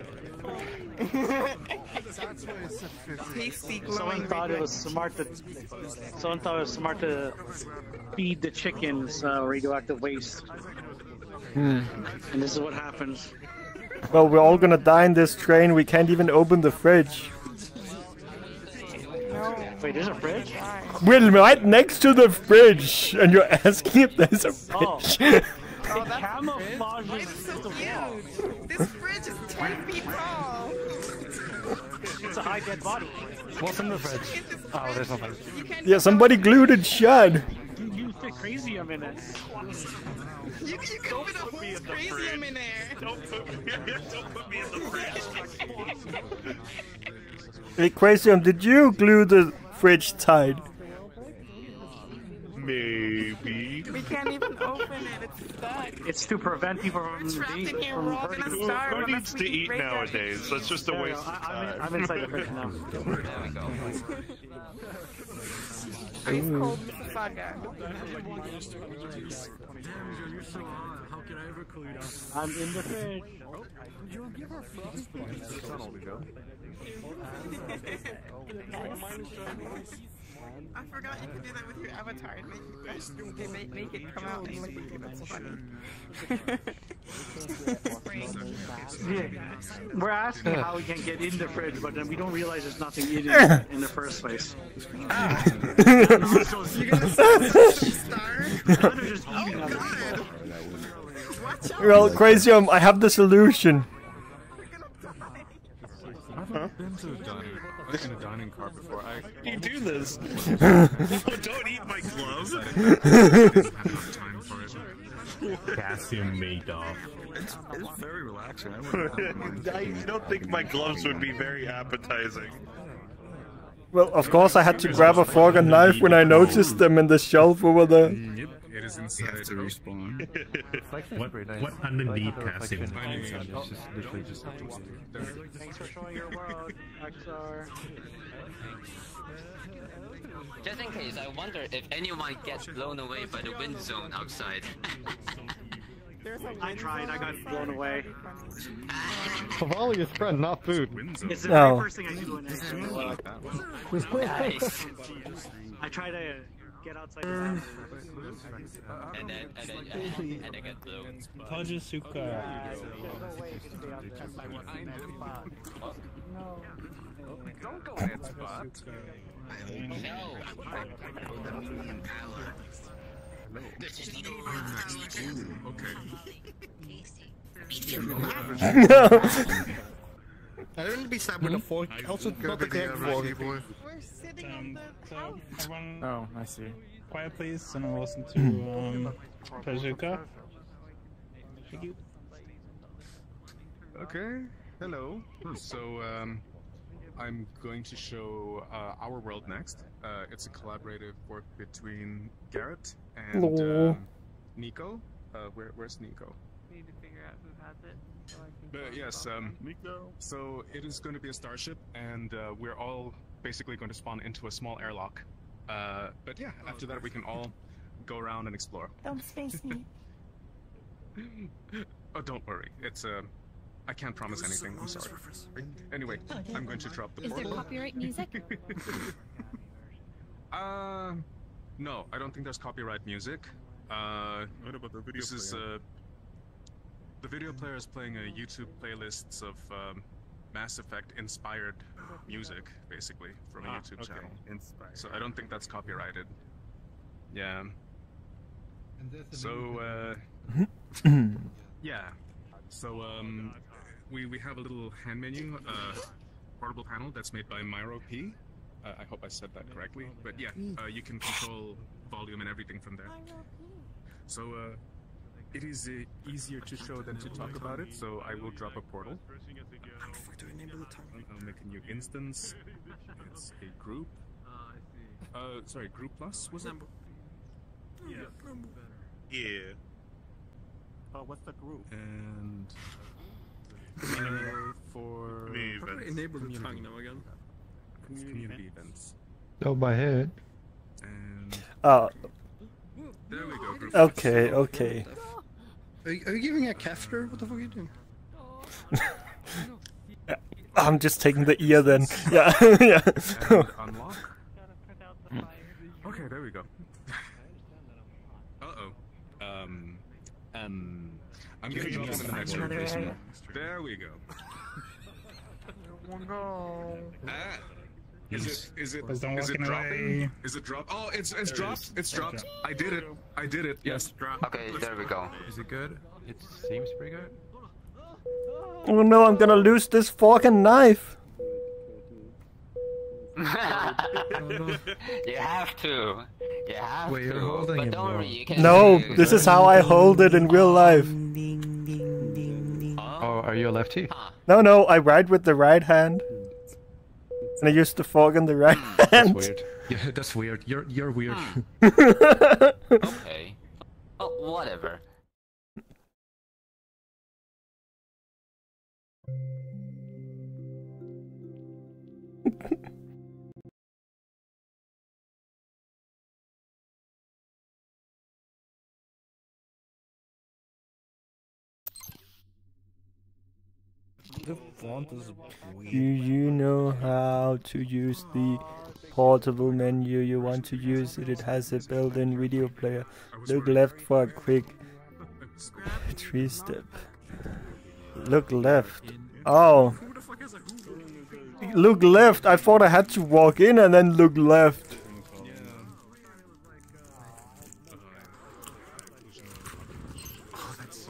S21: Someone thought it was smart to. Someone thought it was smart to feed the chickens uh, radioactive waste,
S9: Hmm.
S21: and this is what happens.
S9: Well, we're all gonna die in this train. We can't even open the fridge.
S21: Wait, there's a fridge?
S9: We're right next to the fridge, and you're asking if there's a
S21: Oh.
S9: fridge.
S19: Oh, that's
S21: camouflages
S19: It's so cute. This fridge is 10 feet tall.
S21: It's a high dead body.
S14: What's in the fridge? Oh, there's nothing.
S9: yeah, somebody glued it shut.
S21: You, you fit crazy a minute.
S19: You, you could fit a whole crazium in there.
S13: Don't put me, don't put me in the fridge.
S9: Hey, Crazium, did you glue the fridge tight?
S13: Maybe.
S19: We can't even open it. It's stuck.
S21: It's to prevent people from
S19: trapped
S21: being
S19: in here.
S21: from
S19: We're all
S21: hurting.
S19: gonna
S13: Who,
S19: starve
S13: who needs to
S19: eat
S13: eat nowadays? That's just a
S21: Yeah,
S13: waste
S21: I-
S13: of
S21: I'm in-
S13: time.
S21: I'm inside the fridge now.
S6: There we go.
S19: Ice cold Mississauga.
S21: I'm in the fridge.
S19: I forgot you could do that with your avatar and make, it- make, make it come out and look at you. That's funny.
S21: Yeah. We're asking how we can get in the fridge, but then we don't realize there's nothing in it in the first place.
S9: Well, oh, Crazium, I have the solution.
S18: I've been to a dining, in a dining car before. I
S13: you do this? Don't eat my glove.
S41: Cassium Madoff.
S13: It's, it's very relaxing. I don't think my gloves would be very appetizing.
S9: Well, of course I had to grab a fork and knife when I noticed them in the shelf over there.
S18: Yep, it is inside to respawn.
S41: what, what underneath Cassium?
S21: Thanks for showing your world, XR.
S6: Just in case, I wonder if anyone gets blown away by the wind zone outside.
S21: I tried, I got blown away.
S35: Cavalli is friend, not food.
S21: It's the
S9: No.
S21: very oh. first thing I do when I
S6: Nice.
S21: I try to get outside.
S6: and then, and then, and then get blown.
S38: Tajisuka.
S18: Don't go in that spot.
S34: I don't want to be stabbed with a fork. Also, not the correct fork.
S38: Um, so, everyone,
S35: Oh, I see.
S38: quiet please, and we'll listen to um, Tajuka. Thank you.
S18: Okay, hello. So, um, I'm going to show uh, Our World next. Uh, it's a collaborative work between Garrett and
S9: Lol.
S18: um, Nico. Uh, where, where's Nico?
S22: We need to figure out who has it. So I can
S18: But yes, um, so it is going to be a starship, and uh, we're all basically going to spawn into a small airlock. Uh, but yeah, after that we can all go around and explore.
S7: Don't space me.
S18: Oh, don't worry. It's uh, I can't promise anything. I'm sorry. Anyway, I'm going to drop the
S7: Is there copyright music?
S18: Uh, no, I don't think there's copyright music. Uh,
S13: what about the video
S18: This is uh, the video player is playing a YouTube playlists of um, Mass Effect inspired music, basically from a
S13: Ah,
S18: YouTube
S13: okay.
S18: channel.
S13: Inspired.
S18: So I don't think that's copyrighted. Yeah. So uh, yeah. So um, we we have a little hand menu, uh, portable panel that's made by Myro P. Uh, I hope I said that correctly. But yeah, uh, you can control volume and everything from there. So uh, it is uh, easier to show than to talk about it. So I will drop a portal. I'll make a new instance. It's a group. Uh, sorry, group plus was it?
S13: Yeah. Yeah.
S37: Oh, what's the group?
S18: And uh, for
S13: Community
S30: How do
S13: events.
S30: enable the tongue now again?
S18: community events.
S9: Oh, my head.
S18: And
S9: Oh,
S18: there we go. Group
S9: okay, okay.
S34: Are you, are you giving a catheter? What the fuck are you doing?
S9: I'm just taking the ear then. Yeah, yeah.
S18: Unlock. Okay, there we go. uh oh. Um. Um. I'm gonna drop in the next
S22: Another
S18: rotation. There we go.
S22: no.
S18: Ah. Is it is it
S38: Please don't
S18: it
S38: walk in
S18: dropping?
S38: way.
S18: Is it drop? Oh, it's it's
S38: There
S18: dropped.
S38: is.
S18: It's
S38: There
S18: dropped.
S38: dropped.
S18: I did it. I did it. Yes.
S6: Okay, there we go.
S35: Is it good? It seems pretty good.
S9: Oh no, I'm gonna lose this fork and knife.
S6: you have to. You have
S35: Wait, you're
S6: to.
S35: holding
S6: but
S35: it
S6: don't worry, you can.
S9: No,
S6: do-
S9: this is how I hold it in real life.
S35: Oh, oh are you a lefty?
S9: No, no, I write with the right hand. And I use the fork in the hmm. right
S35: That's
S9: hand.
S35: weird. Yeah, that's weird. You're you're weird. Hmm.
S6: Okay. Oh, whatever.
S9: Do you know how to use the portable menu you want to use it? It has a built-in video player. Look left for a quick three step. Look left. Oh. Look left. I thought I had to walk in and then look left.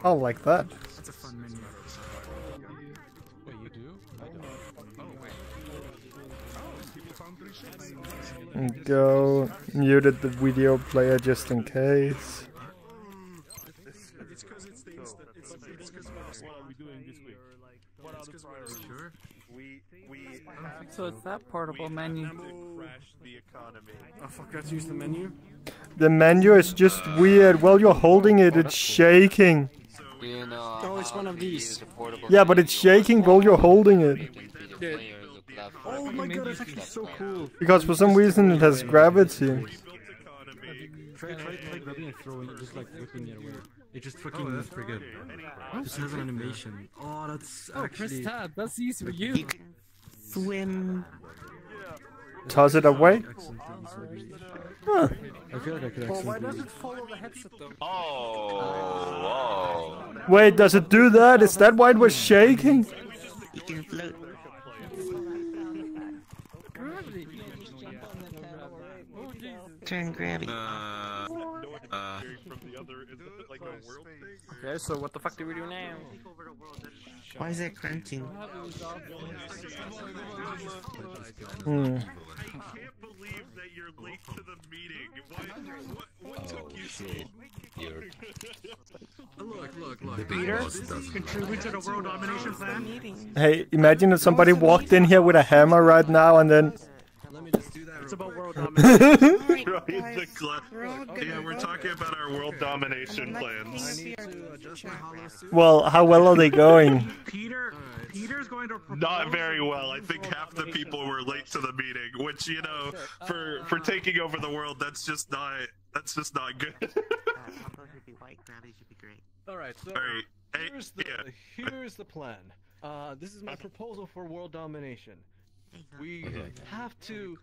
S9: Oh, like that.
S18: I.
S9: Go muted the video player just in case.
S18: It's because it's the instant. It's it's because what are we doing this week? What are the priorities? Sure.
S13: We we
S22: So it's that portable menu.
S13: crash the economy.
S24: Oh fuck, let's use the menu.
S9: The menu is just weird. While you're holding it, it's shaking.
S6: You know,
S21: Oh, it's one of these.
S9: Yeah, but it's shaking while you're holding it.
S21: Oh my god, that's actually so cool.
S9: Because for some reason it has gravity.
S30: Try, try, try grabbing and throwing it, just like whipping it away. It just fucking that's pretty good. Just has an animation. Oh, that's
S22: Oh, press tab. That's easy for you.
S19: Swim.
S9: Toss it away. Huh.
S30: I feel like I could
S22: Well, why does it follow the headset though?
S6: Oh, whoa.
S9: Wait, does it do that? Is that why it was shaking?
S19: You can float. Turn gravity.
S6: Uh, uh,
S22: Okay, so what the fuck do we do now?
S19: Why is it crunching?
S9: Hmm.
S13: believe that you're late to the meeting. What, what, what took you so
S24: Look, look, look.
S21: Peter, contribute to the world domination plan.
S9: Hey, imagine if somebody walked in here with a hammer right now and then.
S21: It's about world domination.
S13: Right, the gla- yeah, we're talking about our world domination plans.
S9: Well, how well are they going?
S21: Peter, Peter's going to.
S13: Not very well. I think half the people were late to the meeting, which you know, for for taking over the world, that's just not that's just not good.
S35: All right, so
S13: All right, hey,
S35: here's the
S13: yeah.
S35: here's the plan. Uh, this is my proposal for world domination. We have to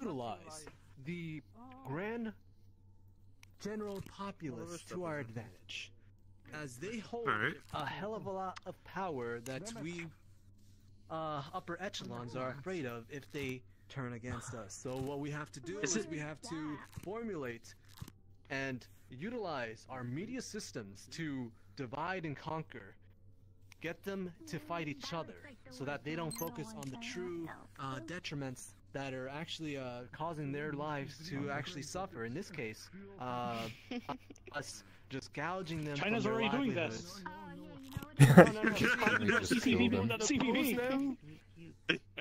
S35: utilize the grand general populace to our advantage, as they hold
S13: Alright.
S35: a hell of a lot of power that we uh, upper echelons are afraid of if they turn against us. So what we have to do is we have to formulate and utilize our media systems to divide and conquer. Get them to fight each other so that they don't focus on the true uh, detriments that are actually uh, causing their lives to actually suffer. In this case, uh, us just gouging them.
S21: China's
S35: from
S21: already doing this.
S35: livelihoods.
S21: CPB.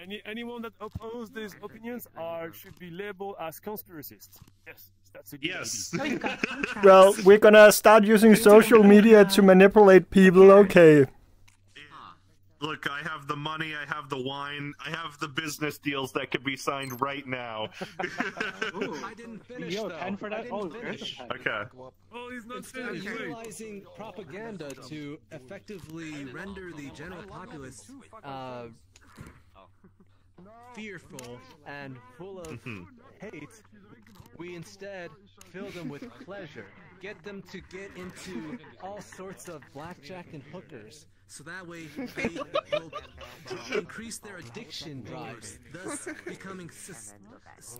S42: Any anyone that opposes these opinions are should be labeled as conspiracists. Yes, that's a good
S13: Yes.
S42: idea.
S9: Well, we're gonna start using social media to manipulate people, okay.
S13: Look, I have the money, I have the wine, I have the business deals that could be signed right now.
S35: I didn't finish
S21: Yo,
S35: though.
S21: pen for
S35: I
S21: that?
S35: didn't
S21: Oh,
S35: finish.
S13: Okay.
S42: Oh, he's not
S35: Instead
S42: finished. Wait.
S35: utilizing propaganda to effectively render the general populace uh, fearful and full of
S13: Mhm.
S35: hate, we instead fill them with pleasure. Get them to get into all sorts of blackjack and hookers. So that way they will increase their addiction drives, thus becoming sus- s-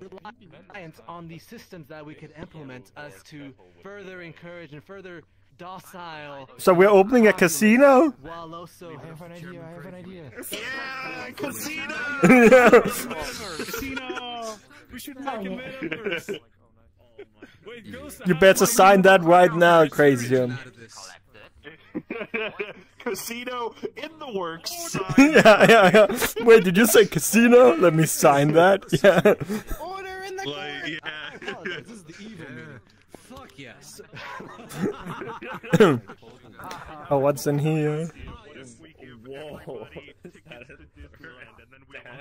S35: reliant on the systems that we could implement as to further encourage and further docile.
S9: So we're opening a casino?
S35: While also,
S30: I have an idea. I have an idea.
S13: Yeah, casino.
S42: Casino. We should make a metaverse. Wait,
S9: You better sign that right now, Crazium.
S13: Casino in the works.
S9: yeah, yeah, yeah. Wait, did you say casino? Let me sign that. Yeah.
S19: Order in the
S13: Like, yeah.
S35: this is the evil me. Fuck yes.
S9: oh, what's in here?
S13: Whoa.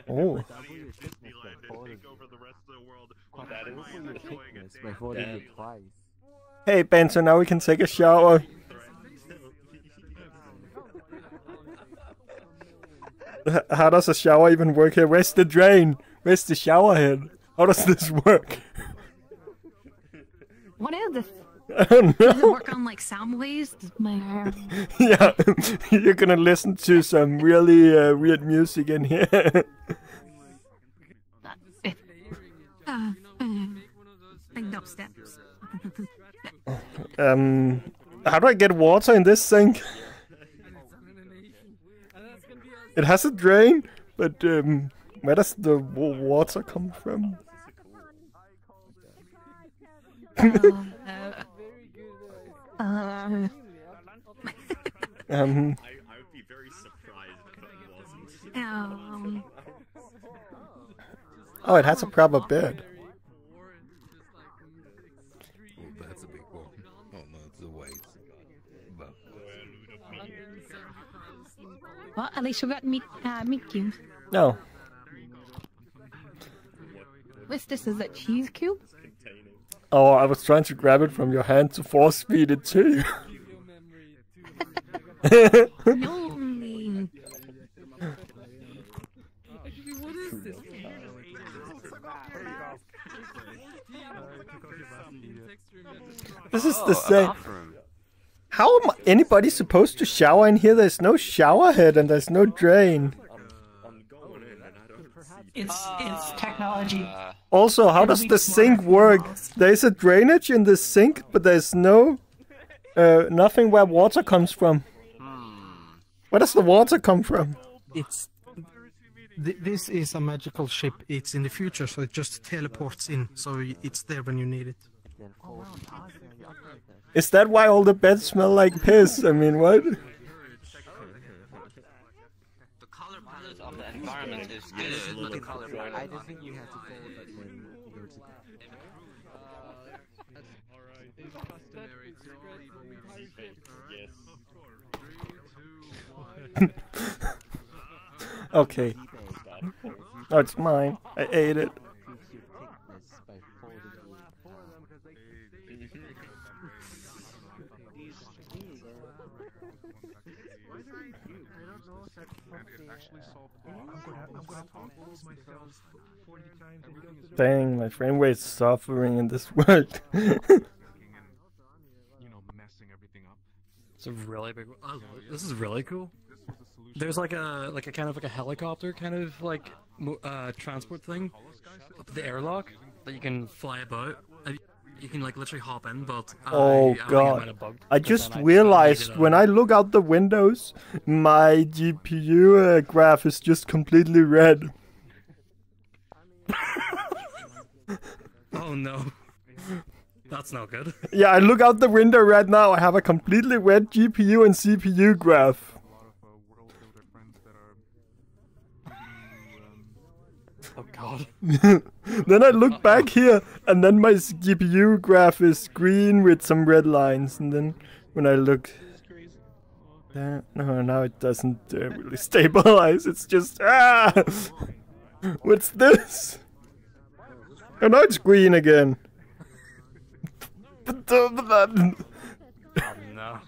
S9: Oh. Hey, Ben, so now we can take a shower. How does a shower even work here? Where's the drain? Where's the shower head? How does this work?
S7: What is this?
S9: I don't know.
S7: Does it work on like sound waves? My hair.
S9: yeah, you're gonna listen to some really uh, weird music in here.
S7: Uh,
S9: um, how do I get water in this sink? It has a drain, but um, where does the water come from?
S7: um,
S9: Oh, it has a proper bed.
S7: Well, at least you got meat, uh, meat cube.
S9: No.
S7: What's this? Is a cheese cube?
S9: Oh, I was trying to grab it from your hand to force feed it to you.
S7: no.
S24: What is this?
S9: This is the same. How am anybody supposed to shower in here? There's no shower head and there's no drain.
S43: It's it's technology.
S9: Also, how does the sink work? There's a drainage in the sink, but there's no uh, nothing where water comes from. Where does the water come from?
S30: It's th- this is a magical ship. It's in the future, so it just teleports in. So it's there when you need it.
S9: Is that why all the beds smell like piss? I mean, what?
S6: The color palette of the environment is good, but the color palette.
S36: I just think you have to follow that when you go to uh,
S9: okay. Oh, it's mine. I ate it. Dang, my frame rate's suffering in this world.
S30: It's a really big. I love it. This is really cool. There's like a like a kind of like a helicopter kind of like uh, transport thing up the airlock that you can fly about. You can like literally hop in, but
S9: Oh
S30: I think I might
S9: god. I just
S30: then I
S9: realized when I look out the windows, my GPU uh, graph is just completely red.
S30: Oh no, that's not good.
S9: Yeah, I look out the window right now, I have a completely red GPU and CPU graph.
S30: Oh god.
S9: then I look back here, and then my GPU graph is green with some red lines, and then when I look there, no, now it doesn't uh, really stabilize. It's just ah, what's this? Oh, now it's green again.
S30: Oh no.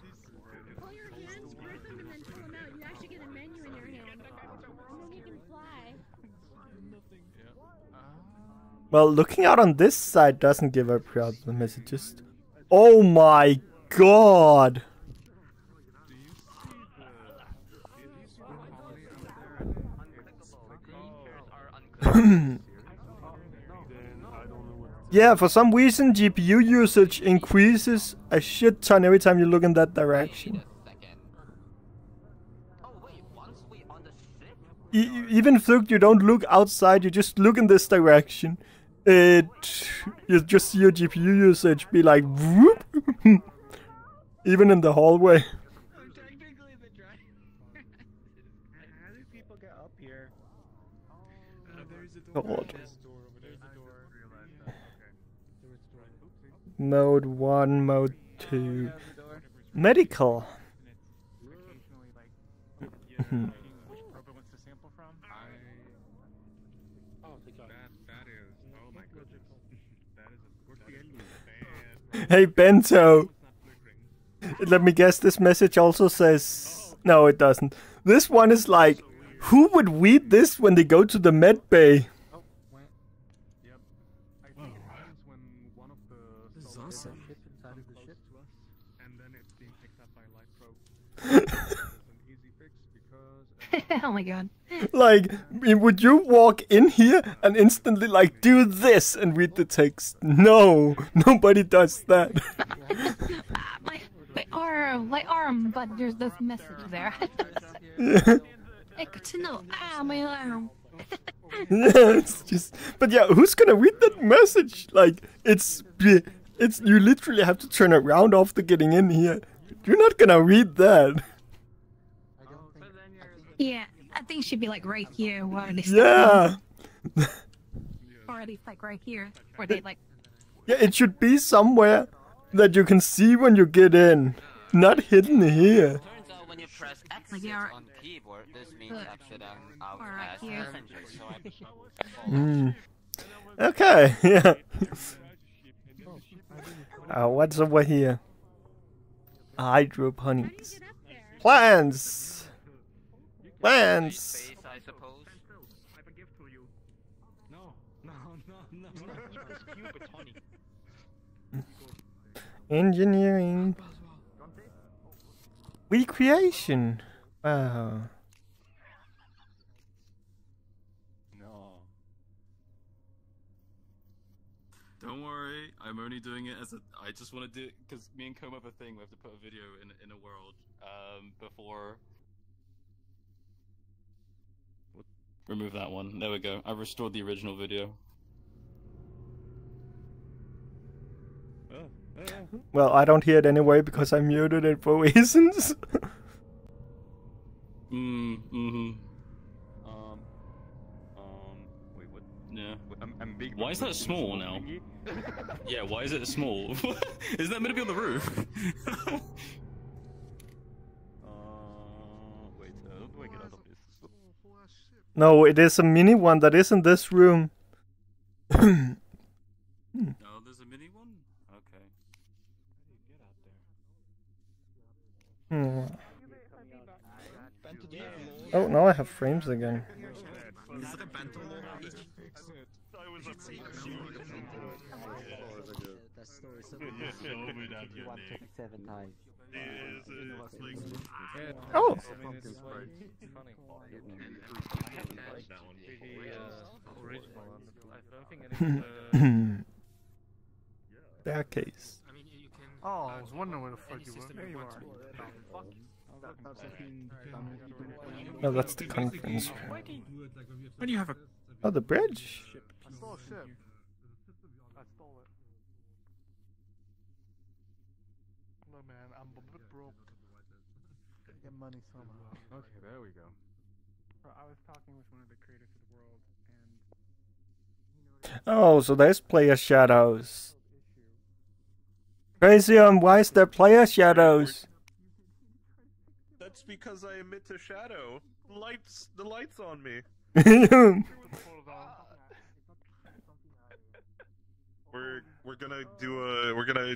S9: Well, looking out on this side doesn't give a problem. Is it just? Oh my god! yeah, for some reason GPU usage increases a shit ton every time you look in that direction. E- even if you don't look outside, you just look in this direction. It you just see your GPU usage be like whoop, even in the hallway. Oh, God. Mode one, mode two, medical. Mm-hmm. Hey Bento. Let me guess. This message also says no, it doesn't. This one is like, who would read this when they go to the med bay?
S30: This is awesome.
S7: oh my god.
S9: Like, would you walk in here and instantly like do this and read the text? No, nobody does that.
S7: My, my arm, my arm, but there's this message there. I got to know. Ah, my arm.
S9: yeah, it's just. But yeah, who's gonna read that message? Like, it's it's you literally have to turn around after getting in here. You're not gonna read that.
S7: Yeah, I think she'd be like right here where they
S9: Yeah.
S7: Or at least like right here where they like.
S9: Yeah, it should be somewhere that you can see when you get in, not hidden here.
S6: When you press X
S7: Like, yeah,
S6: on keyboard, this means
S7: Look.
S6: exit out, out
S7: right
S6: as
S7: here.
S6: passenger. So
S9: Mm. Okay, yeah. Uh, what's over here? Hydroponics. Plants! Plants!
S6: I suppose.
S35: No, no, no, no.
S9: Engineering. Recreation. Wow.
S18: No. Don't worry, I'm only doing it as a. I just want to do because me and Com have a thing. We have to put a video in in a world um, before. Remove that one. There we go. I restored the original video.
S9: Well, I don't hear it anyway because I muted it for reasons.
S18: Mm, mm-hmm.
S44: Um, um, wait, what?
S18: Yeah.
S44: I'm, I'm big.
S18: Why is that small now? Yeah, why is it small? Isn't that meant to be on the roof?
S44: Uh, wait, uh, how do I get out of this?
S9: no, it is a mini one that is in this room.
S18: oh, there's a mini one? Okay.
S9: Hmm. Oh, now I have frames again. Oh! that case.
S45: Oh, I was wondering where the fuck you were. There you are.
S9: No, that's the conference room.
S46: Why do you have a?
S9: Oh, the bridge.
S45: I stole a ship. I stole it. Look, man, I'm a bit broke. Get money somehow.
S47: Okay, there we go.
S23: I was talking with one of the creators of the world, and
S9: Oh, so there's player shadows. Crazium, why is there player shadows?
S13: That's because I emit a shadow. Lights, the lights on me. We're we're gonna do a we're gonna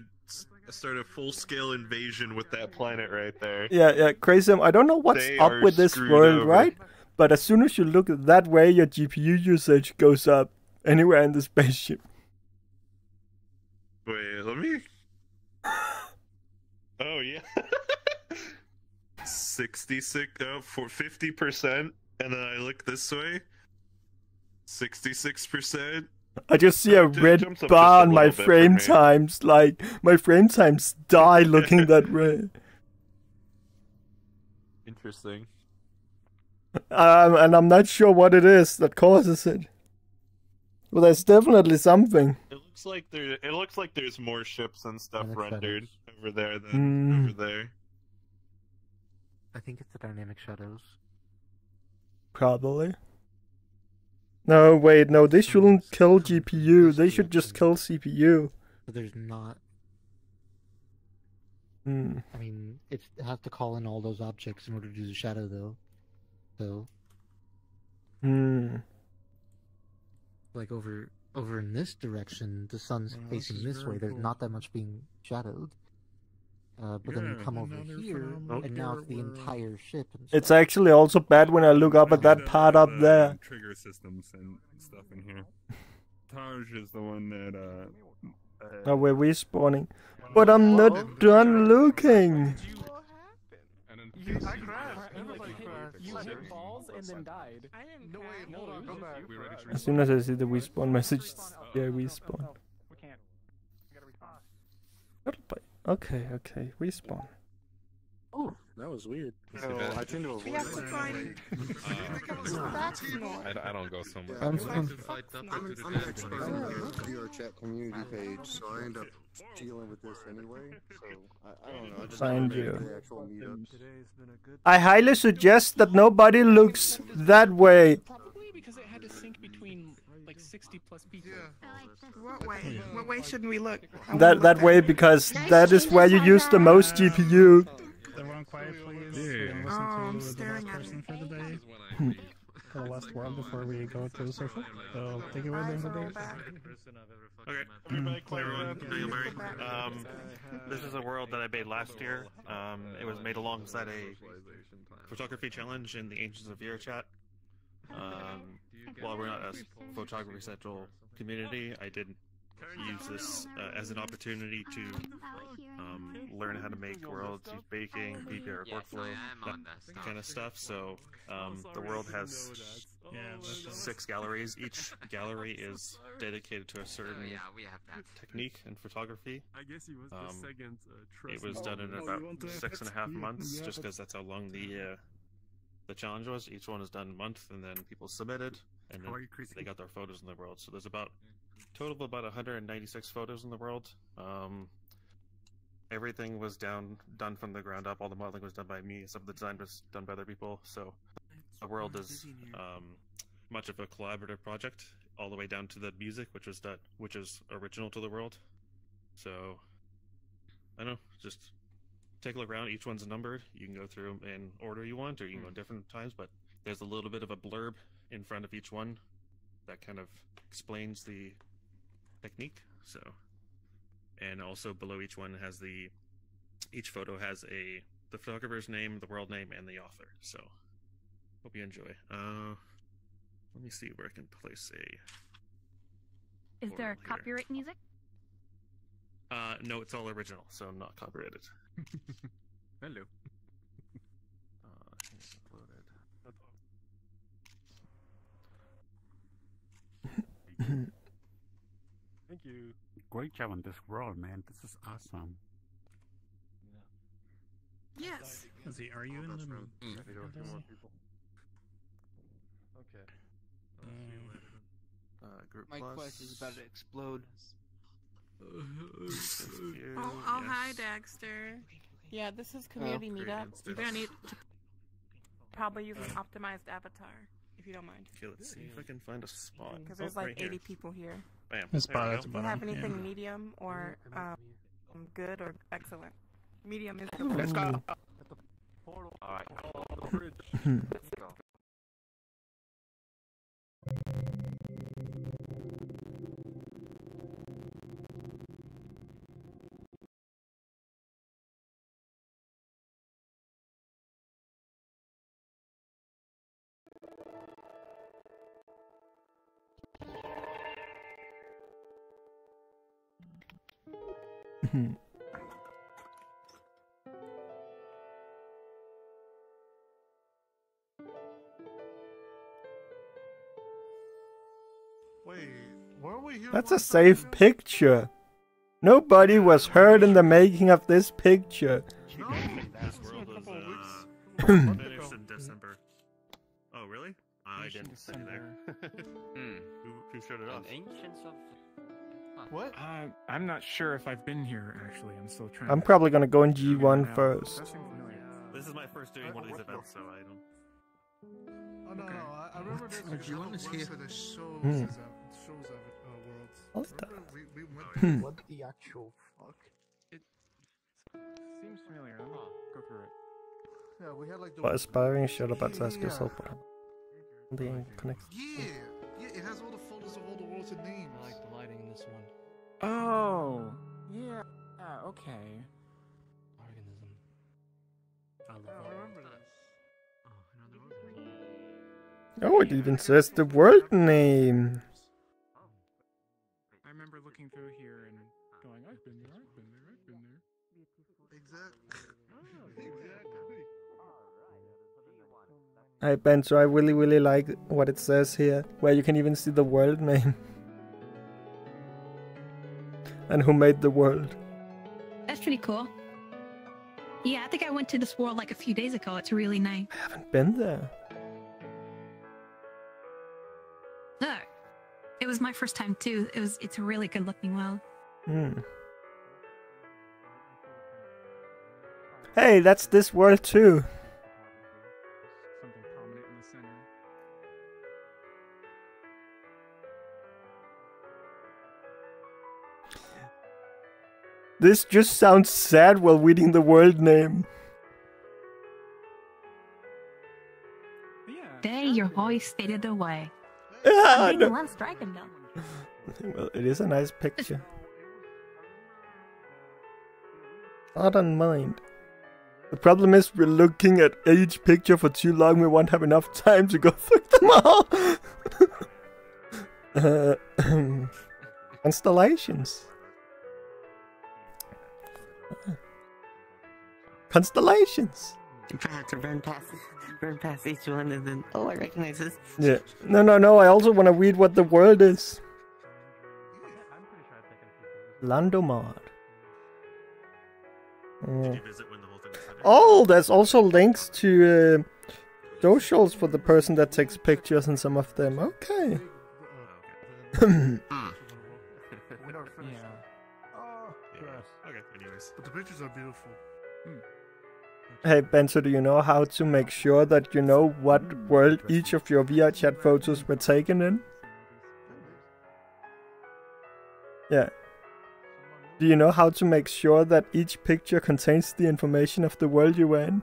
S13: a full scale invasion with that planet right there.
S9: Yeah, yeah, Crazium, I don't know what's
S13: They
S9: up with this world,
S13: over.
S9: right? But as soon as you look that way, your GPU usage goes up anywhere in the spaceship.
S13: Wait, let me. Oh yeah. Sixty-six, oh, for fifty percent, and then I look this way. Sixty-six percent.
S9: I just see a
S13: It
S9: red bar on my
S13: little bit for
S9: frame times. Like, my frame times die looking that way.
S44: Interesting.
S9: Um, and I'm not sure what it is that causes it. But there's definitely something.
S13: It looks like there. It looks like there's more ships and stuff
S5: Dynamic
S13: rendered over there than
S9: Hmm.
S13: over there.
S5: I think it's the dynamic shadows.
S9: Probably. No, wait, no, they shouldn't kill GPU. They should just kill CPU.
S5: But there's not.
S9: Hmm.
S5: I mean, it has to call in all those objects in order to do the shadow, though. So,
S9: Hmm.
S5: like over over in this direction, the sun's
S23: Wow,
S5: facing
S23: is
S5: this way.
S23: very
S5: There's not that much being shadowed. Uh, but then you come over here,
S23: from
S5: and now it's the
S23: uh,
S5: entire ship. And
S9: It's actually also bad when I look up at that part up there.
S48: Trigger systems and stuff in here. Taj is the one that uh. uh
S9: Oh, we're respawning. But I'm not done looking.
S19: You, I crashed. Everybody crashed. You hit balls and then died. I didn't No, wait, hold on. Go back.
S9: As soon as I see the respawn message, yeah, respawn.
S23: we can't. We gotta respawn.
S9: Okay, okay, respawn.
S5: Oh,
S49: That was weird.
S50: No, I tend to avoid
S19: We have to uh, find. That's.
S40: I, I don't go somewhere.
S49: I'm,
S40: I
S49: I'm,
S40: like to fight up
S49: I'm, I'm an expert on the VRChat community page, so I end up dealing with this anyway. So I, I don't know. I just
S9: Find
S49: don't go to
S9: you.
S49: the.
S9: I highly suggest that nobody looks that way.
S24: Probably because it had to sync between like 60 plus people.
S19: What way? What way shouldn't we look?
S9: That that way because that is where you use the most GPU.
S38: Everyone quiet, please.
S18: Yeah.
S19: Oh, I'm
S38: gonna listen to the
S19: staring at
S38: person for the day. For the last word before we go to the social. So take it away,
S19: Eyes
S38: then.
S19: roll back.
S51: Okay, everyone, Daniel Murray. Um, this is a world that I made last year. Um, it was made alongside a photography challenge in the Ancients of VRChat. Um, while we're not a photography central community, I did use this uh, as an opportunity to um, learn how to make worlds, use baking, PBR
S6: Yes,
S51: workflow,
S6: I am on that
S51: that kind of stuff. So um, the world has six galleries. Each gallery is dedicated to a certain
S6: Oh, yeah, we have that.
S51: technique in photography.
S42: I guess he was the
S51: Um,
S42: second. Uh,
S51: it was done in
S42: Oh,
S51: about
S42: want to have
S51: six and a half months, just because that's how long the uh, the challenge was. Each one is done a month, and then people submitted, and then they got their photos in the world. So there's about total of about 196 photos in the world. Um, everything was down done from the ground up. All the modeling was done by me. Some of the design was done by other people. So the world is um, much of a collaborative project, all the way down to the music, which was that which is original to the world. So I don't know, just take a look around. Each one's numbered. You can go through 'em in order you want, or you can go different times. But there's a little bit of a blurb in front of each one that kind of explains the technique. So, and also below each one has the each photo has a the photographer's name, the world name, and the author. So, hope you enjoy. Uh, let me see where I can place a.
S7: Is there
S51: portal here.
S7: copyright music?
S51: Uh, no, it's all original, so not copyrighted.
S42: Hello.
S51: Uh, here's uploaded.
S42: Thank you.
S37: Great job on this world, man. This is awesome.
S19: Yes.
S38: Izzy, are you in the mood?
S42: Okay.
S51: Uh, group
S52: My
S51: plus.
S52: quest is about to explode.
S51: Here,
S19: Oh, oh
S51: yes.
S19: hi, Dexter. Yeah, this is community
S51: Great
S19: meetup. You're gonna need to probably use an optimized avatar, if you don't mind.
S51: Okay, let's see if I can find a spot.
S19: Because there's
S51: Oh,
S19: like
S51: right here.
S19: 80 people here.
S51: Bam.
S38: This
S51: there we
S38: spot
S51: go.
S19: Do you have anything
S38: yeah.
S19: medium or um, good or excellent? Medium is the
S51: Let's go.
S42: Alright.
S51: Let's go.
S34: Wait, were we here?
S9: That's a safe picture. Nobody was hurt in the making of this picture.
S51: This was uh, finished in December. Oh, really? I didn't see there.
S6: Hmm.
S51: Who, who showed it off?
S6: Ancients of.
S34: What?
S24: Uh, I'm not sure if I've been here actually. I'm still trying.
S9: I'm
S24: to
S9: probably gonna go in G1 first.
S24: That seems familiar.
S51: This is my first doing one of these events, so I don't.
S34: Oh no, no, I, I remember there's
S49: Oh,
S34: like
S49: you
S34: one
S49: want to
S34: website
S49: see-
S34: that shows
S9: Hmm.
S34: these, shows of uh, worlds.
S9: What's
S34: Remember? We, we went
S9: Hmm.
S49: What the actual fuck?
S24: Seems familiar. Let me go through it.
S34: Yeah, we had like the.
S9: Vad aspiring Shadowbats
S34: yeah,
S9: askar så på den. Being connected.
S34: Yeah, yeah, it has all the photos of all the worlds and names.
S35: I like the lighting in this one.
S24: Oh, yeah. Uh, okay.
S35: Organism. I love
S34: Yeah, I
S35: that.
S34: remember this.
S9: Oh, it even says the world name.
S24: I remember looking through here and going, I've been there, I've been there, I've been there.
S34: Exactly. exactly.
S9: Hi so I really really like what it says here, where you can even see the world name. and who made the world.
S7: That's pretty cool. Yeah, I think I went to this world like a few days ago. It's really nice.
S9: I haven't been there.
S7: Look, it was my first time too. It was. It's a really good looking world.
S9: Hmm. Hey, that's this world too. This just sounds sad while reading the world name.
S7: There, your voice faded away.
S9: Yeah, I
S7: I
S9: know.
S7: loves Dragondale.
S9: Well, it is a nice picture. I don't mind. The problem is we're looking at each picture for too long. We won't have enough time to go through them all. uh, constellations. Constellations.
S28: You probably have to run past, run past each one and then, oh, I recognize this.
S9: Yeah. No, no, no. I also want to read what the world is. Landomar. Oh. Oh, there's also links to uh, socials for the person that takes pictures and some of them. Okay. Yeah. Oh.
S18: Okay, anyways.
S34: But the pictures are beautiful.
S9: Hey, Benzo, do you know how to make sure that you know what world each of your VRChat photos were taken in? Yeah. Do you know how to make sure that each picture contains the information of the world you were in?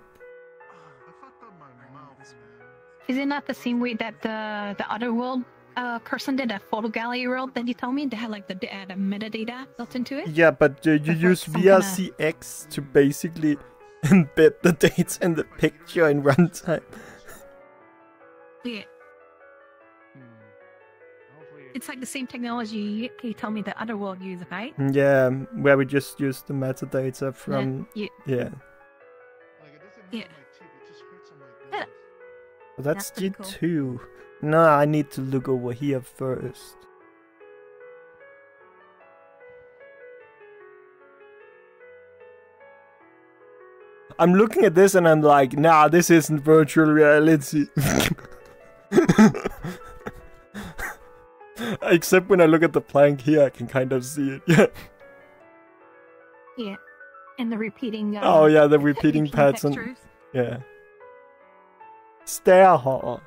S7: Is it not the same way that the the other world uh, person did a photo gallery world that you told me? They had like the, uh, the metadata built into it.
S9: Yeah, but uh, you use
S7: some kinda-
S9: to basically embed the data in the picture in runtime.
S7: Yeah. It's like the same technology you, you told me the other world used, right?
S9: Mm, yeah, where we just use the metadata from.
S7: yeah.
S9: Yeah.
S7: Yeah.
S9: Well, that's,
S7: That's pretty cool.
S9: G2. No, I need to look over here first. I'm looking at this and I'm like, nah, this isn't virtual reality. Except when I look at the plank here, I can kind of see it. Yeah.
S7: Yeah. And the repeating. Uh,
S9: Oh yeah, the repeating pattern. Yeah. Stair hall.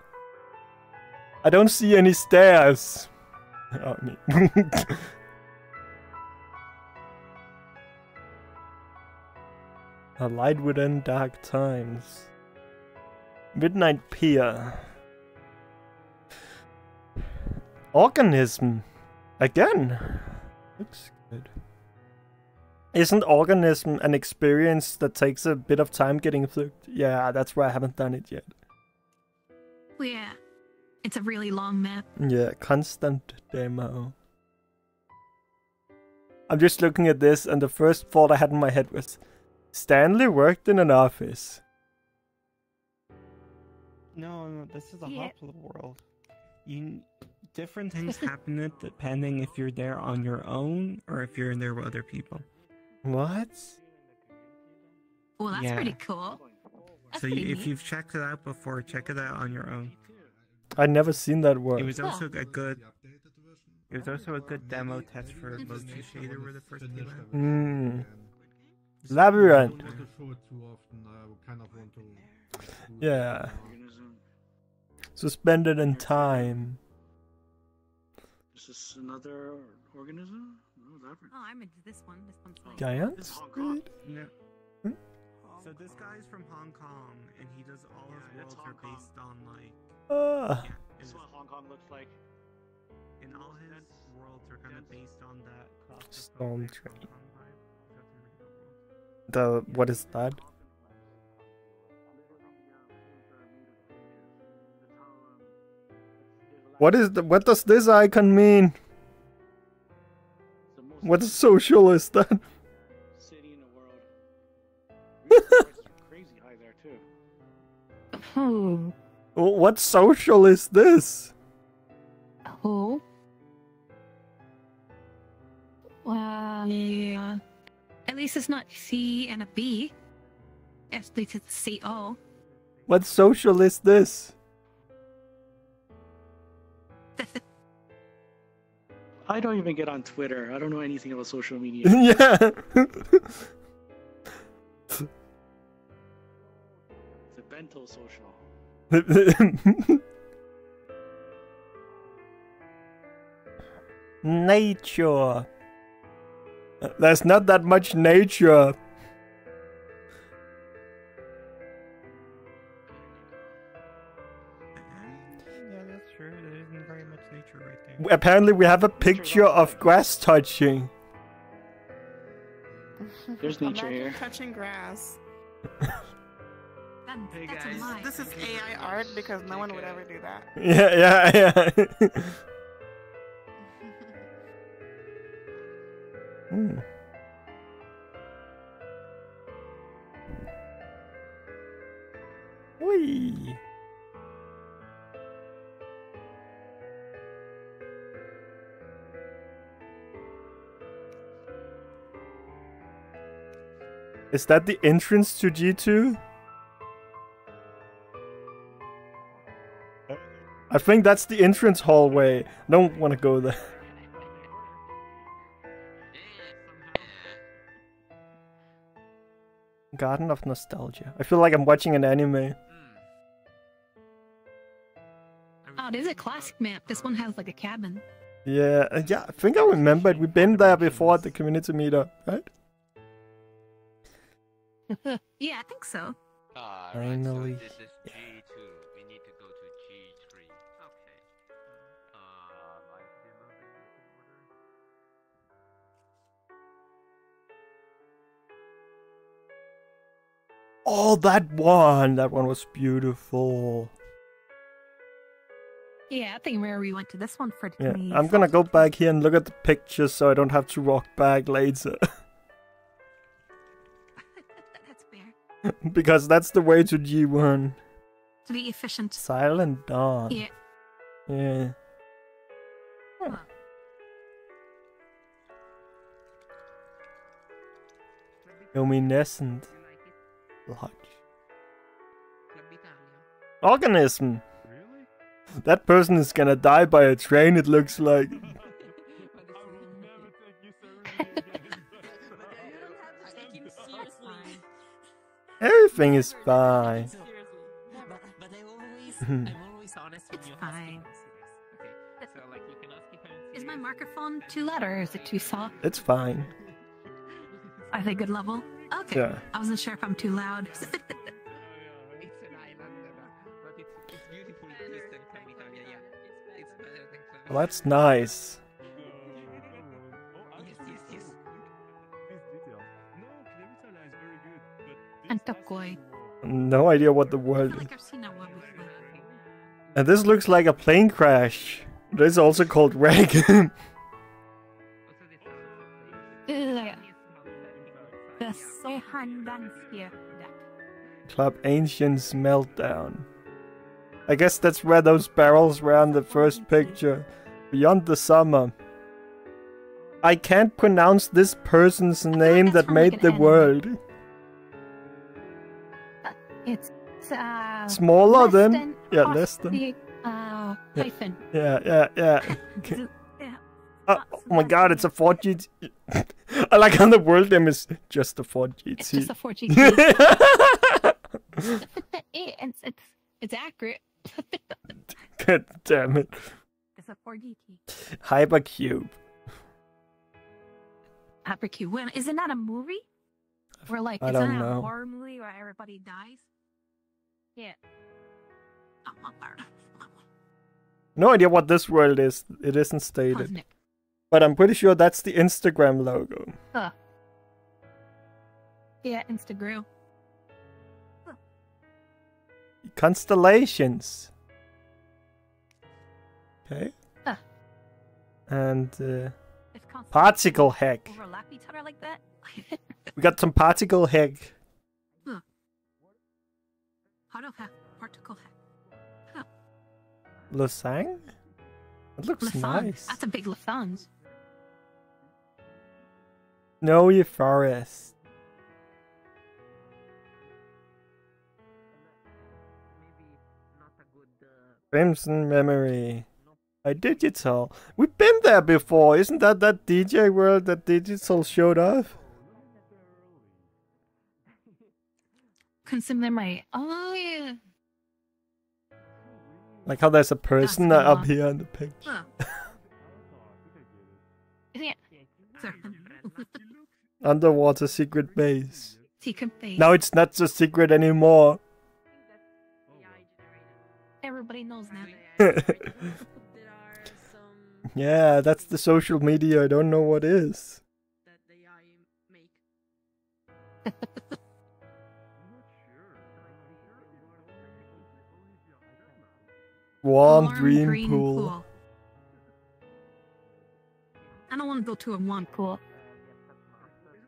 S9: I don't see any stairs. Oh, me. A light within dark times. Midnight Pier. Organism. Again. Looks good. Isn't organism an experience that takes a bit of time getting through? Yeah, that's why I haven't done it yet.
S7: Yeah. It's a really long map.
S9: Yeah, constant demo. I'm just looking at this, and the first thought I had in my head was Stanley worked in an office.
S28: No, no, this is a
S7: Yeah.
S28: Hoppler world. You different things happen it depending if you're there on your own or if you're in there with other people.
S9: What?
S7: Well, that's
S28: Yeah.
S7: pretty cool. That's
S28: so you,
S7: pretty
S28: if
S7: neat.
S28: you've checked it out before, check it out on your own.
S9: I'd never seen that work.
S28: It was also a good. It was also a good demo test for Motion Shader where the first came out.
S9: Hmm. Labyrinth. Yeah. Suspended in time.
S50: Is this another organism? No, that
S7: Oh, I'm into this one. This one's like.
S9: Giants?
S28: Yeah. So this guy's from Hong Kong, and he does all his worlds are based on like.
S9: Ah.
S50: This is what Hong Kong looks like.
S28: And all his worlds are kind of based on that.
S9: Storm train. The what is that? What is the what does this icon mean? What social is that?
S50: City in the world. Crazy high there too.
S7: Hmm.
S9: What social is this?
S7: Oh. Well, yeah. At least it's not C and a B. S-D-C-O.
S9: What social is this?
S50: I don't even get on Twitter. I don't know anything about social media.
S9: yeah.
S50: It's a bento social.
S9: nature. There's not that much nature.
S28: Yeah, that's true. There isn't very much nature right there.
S9: Apparently, we have a picture of grass touching.
S50: There's nature here.
S19: touching grass.
S7: Hey
S19: guys. This is AI art because no one would ever do that.
S9: Yeah, yeah, yeah. Hmm. Whee. Is that the entrance to G2? I think that's the entrance hallway. I don't want to go there. Garden of Nostalgia. I feel like I'm watching an anime.
S7: Oh, this is a classic map. This one has like a cabin.
S9: Yeah, uh, yeah, I think I remembered. We've been there before at the community meetup, right?
S7: yeah, I think so.
S9: Finally.
S6: This is
S9: Oh, that one! That one was beautiful.
S7: Yeah, I think where we went to this one for
S9: Yeah, I'm gonna go back here and look at the pictures so I don't have to walk back later.
S7: That's fair.
S9: because that's the way to G1.
S7: To be efficient.
S9: Silent Dawn.
S7: Yeah.
S9: Yeah. Huh. Luminescent Lodge. Organism. Really? That person is gonna die by a train, it looks like. Everything is fine.
S7: It's fine. Is my microphone too loud or is it too soft?
S9: It's fine.
S7: Are they good level? Okay.
S9: Yeah.
S7: I wasn't sure if I'm too loud.
S9: Well, that's nice.
S7: and Tokoi.
S9: No idea what the world
S7: I feel
S9: is.
S7: like I've seen that one before.
S9: And this looks like a plane crash. This is also called wreck.
S7: Sohandanskir deck.
S9: Club Ancients Meltdown. I guess that's where those barrels were on the first picture. Beyond the summer. I can't pronounce this person's name that made the world.
S7: It's uh,
S9: Smaller than-
S7: than
S9: yeah, less than-
S7: the, uh, hyphen.
S9: Yeah, yeah, yeah.
S7: Yeah.
S9: Oh, oh my god, it's a 4G. I like how the world name is just a 4GT.
S7: It's just a 4G. it's, it's, it's accurate.
S9: God damn it.
S7: It's a 4GT.
S9: Hypercube.
S7: Hypercube. When isn't that a movie? Where like
S9: I
S7: isn't that
S9: know.
S7: a horror movie where everybody dies? Yeah.
S9: No idea what this world is. It isn't stated.
S7: Cosmic.
S9: But I'm pretty sure that's the Instagram logo.
S7: Huh. Yeah, Instagram.
S9: Constellations. Okay.
S7: Huh.
S9: And uh, particle heck.
S7: Overlap each other like that?
S9: We got some particle heck.
S7: huh. How do particle hack? Huh.
S9: Lasang? It looks
S7: Lathans.
S9: nice.
S7: That's a big Lathans
S9: snowy forest. Crimson Memory. By Digital. We've been there before. Isn't that that DJ world that Digital showed up?
S7: Consume memory. Oh, yeah.
S9: Like how there's a person up here in the picture.
S7: Huh. yeah.
S9: Underwater secret base.
S7: Secret base.
S9: Now it's not so secret anymore.
S7: Everybody knows now.
S9: yeah, that's the social media I don't know what is. Warm,
S7: Warm
S9: dream
S7: green
S9: pool.
S7: I don't want to go to a warm pool.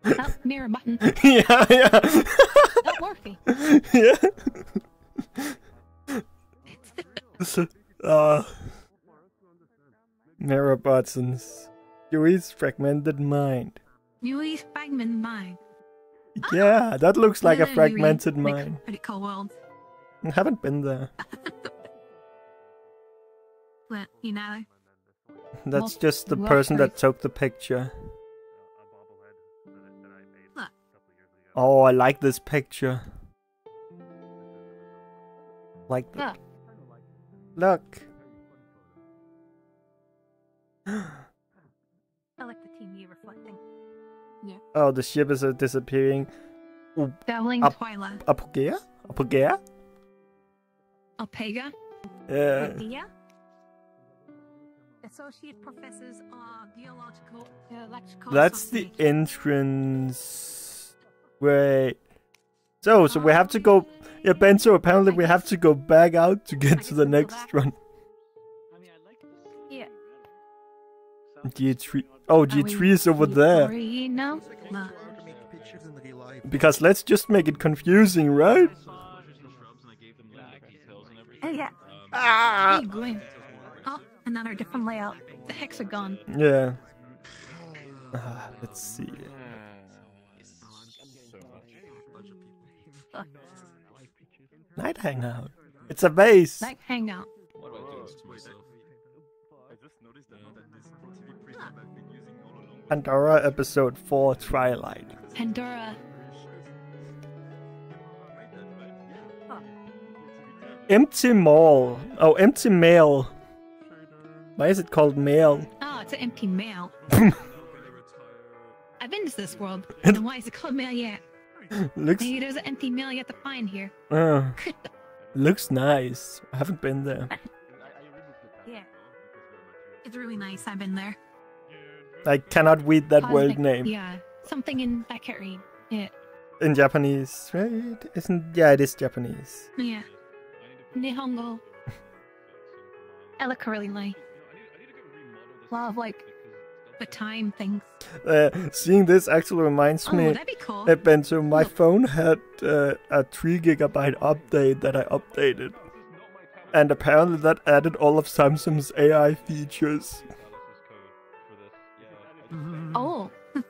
S7: Oh, mirror button.
S9: yeah, yeah.
S7: Not working.
S9: yeah. uh, mirror buttons. Yui's fragmented mind.
S7: Yui fragment mine.
S9: Yeah, that looks like a fragmented mind.
S7: Cool world.
S9: I haven't been there.
S7: But, you know,
S9: That's just the person that took the picture. Oh, I like this picture. Like the
S7: look.
S9: look.
S7: I like the TV reflecting. Yeah.
S9: Oh, the ship is uh, disappearing. Ooh,
S7: Dabbling
S9: Up-
S7: Twilight.
S9: Apogea? Apogea?
S7: Alpega.
S9: Yeah.
S7: Idea. Associate professors of geological, uh, electrical.
S9: That's the entrance. Wait. So, so we have to go. Yeah, Bento, apparently we have to go back out to get to the next one.
S7: Yeah.
S9: G3. Oh, G3 is over there.
S7: Three, no. no.
S9: Because let's just make it confusing, right?
S7: Oh, yeah.
S9: Ah.
S7: Oh, another different layout. The hexagon.
S9: Yeah. Ah, let's see. Night hangout. It's a base.
S7: Night hangout. What do I do?
S9: Pandora episode 4 Twilight.
S7: Pandora.
S9: Empty mall. Oh, empty mail. Why is it called mail?
S7: Oh, it's an empty mail. I've been to this world. And why is it called mail yet?
S9: Looks
S7: Maybe there's an empty mail yet to find here.
S9: uh, looks nice. I haven't been there.
S7: Yeah. It's really nice. I've been there.
S9: I cannot read that
S7: Cosmic-
S9: word name
S7: Yeah. Something in I can't read. Yeah.
S9: in Japanese, right? Isn't yeah, it is Japanese.
S7: Yeah. Nihongo. I look really like. A lot of like the time things.
S9: Uh, seeing this actually reminds
S7: Oh,
S9: me.
S7: that'd be cool.
S9: Uh, Bento, my phone had uh, a three gigabyte update that I updated, and apparently that added all of Samsung's AI features.
S7: Oh.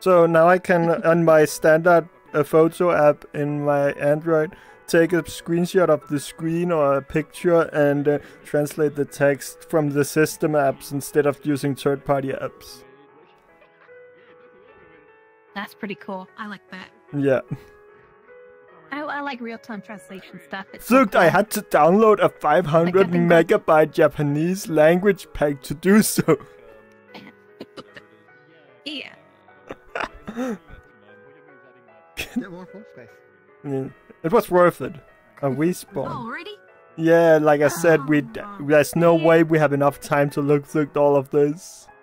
S9: So now I can, on my standard uh, photo app in my Android, take a screenshot of the screen or a picture and uh, translate the text from the system apps instead of using third party apps.
S7: That's pretty cool. I like that.
S9: Yeah.
S7: I, I like real time translation stuff. It's so
S9: Look, I had to download a 500 megabyte Japanese language pack to do so.
S7: Yeah.
S49: Get more phone space.
S9: Yeah, It was worth it. A respawn.
S7: Oh, already?
S9: Yeah, like I said, we there's no way we have enough time to look through all of this.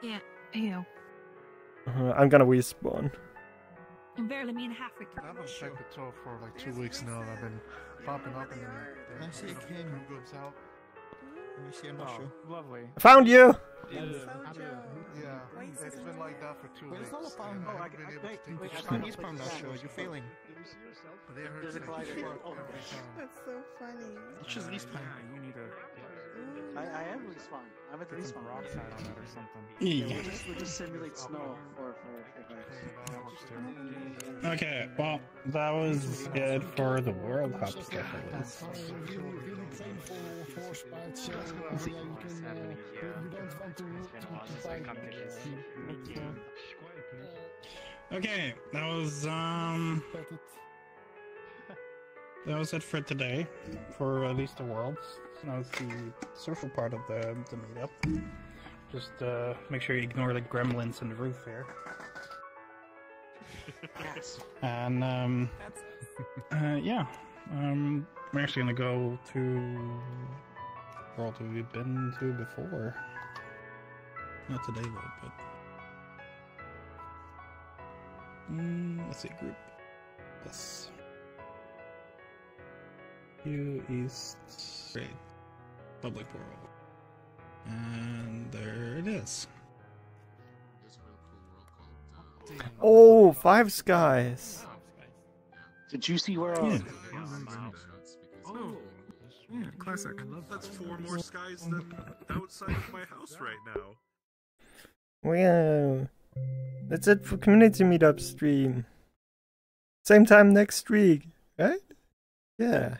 S7: Yeah. Ew.
S9: Uh, I'm gonna respawn.
S7: I'm barely me and half return.
S34: I've been checked the toe for like two weeks now. I've been popping up and then
S49: I see a king.
S34: who goes out.
S49: Let me see, I'm not
S34: Oh,
S49: sure.
S34: lovely.
S9: I found you!
S34: Yeah, yeah. It's been like that for two
S49: But
S34: weeks.
S49: it's not a found. Oh,
S34: I
S49: I,
S34: haven't been
S49: I,
S34: able to
S49: wait,
S34: take
S49: wait,
S34: the
S49: I
S34: shot.
S49: found his palm not sure. You're failing.
S34: But they hurt
S49: There's a collider.
S34: fuck every time.
S53: That's so funny.
S49: It's just this time.
S13: You need a.
S21: I, I am respawn. I'm at the respawn.
S1: Rockside on it or something.
S21: Yeah, we'll just, we'll just simulate snow for for. for
S1: Okay, well, that was it for the World Hub stuff. at least. Okay, that was um that was it for today, for at least the worlds. That was the social part of the the meetup. Just uh, make sure you ignore the gremlins in the roof here.
S21: Yes.
S1: And um, uh, yeah, um, we're actually gonna go to world we've been to before. Not today though, but mm, let's see, group. Yes. U East Great Public World, and there it is.
S9: Oh, Five Skies.
S21: did The juicy world.
S13: Oh, yeah, classic. That's four more skies than outside of my house right now.
S9: Wow. That's it for community meetup stream. Same time next week, right? Yeah.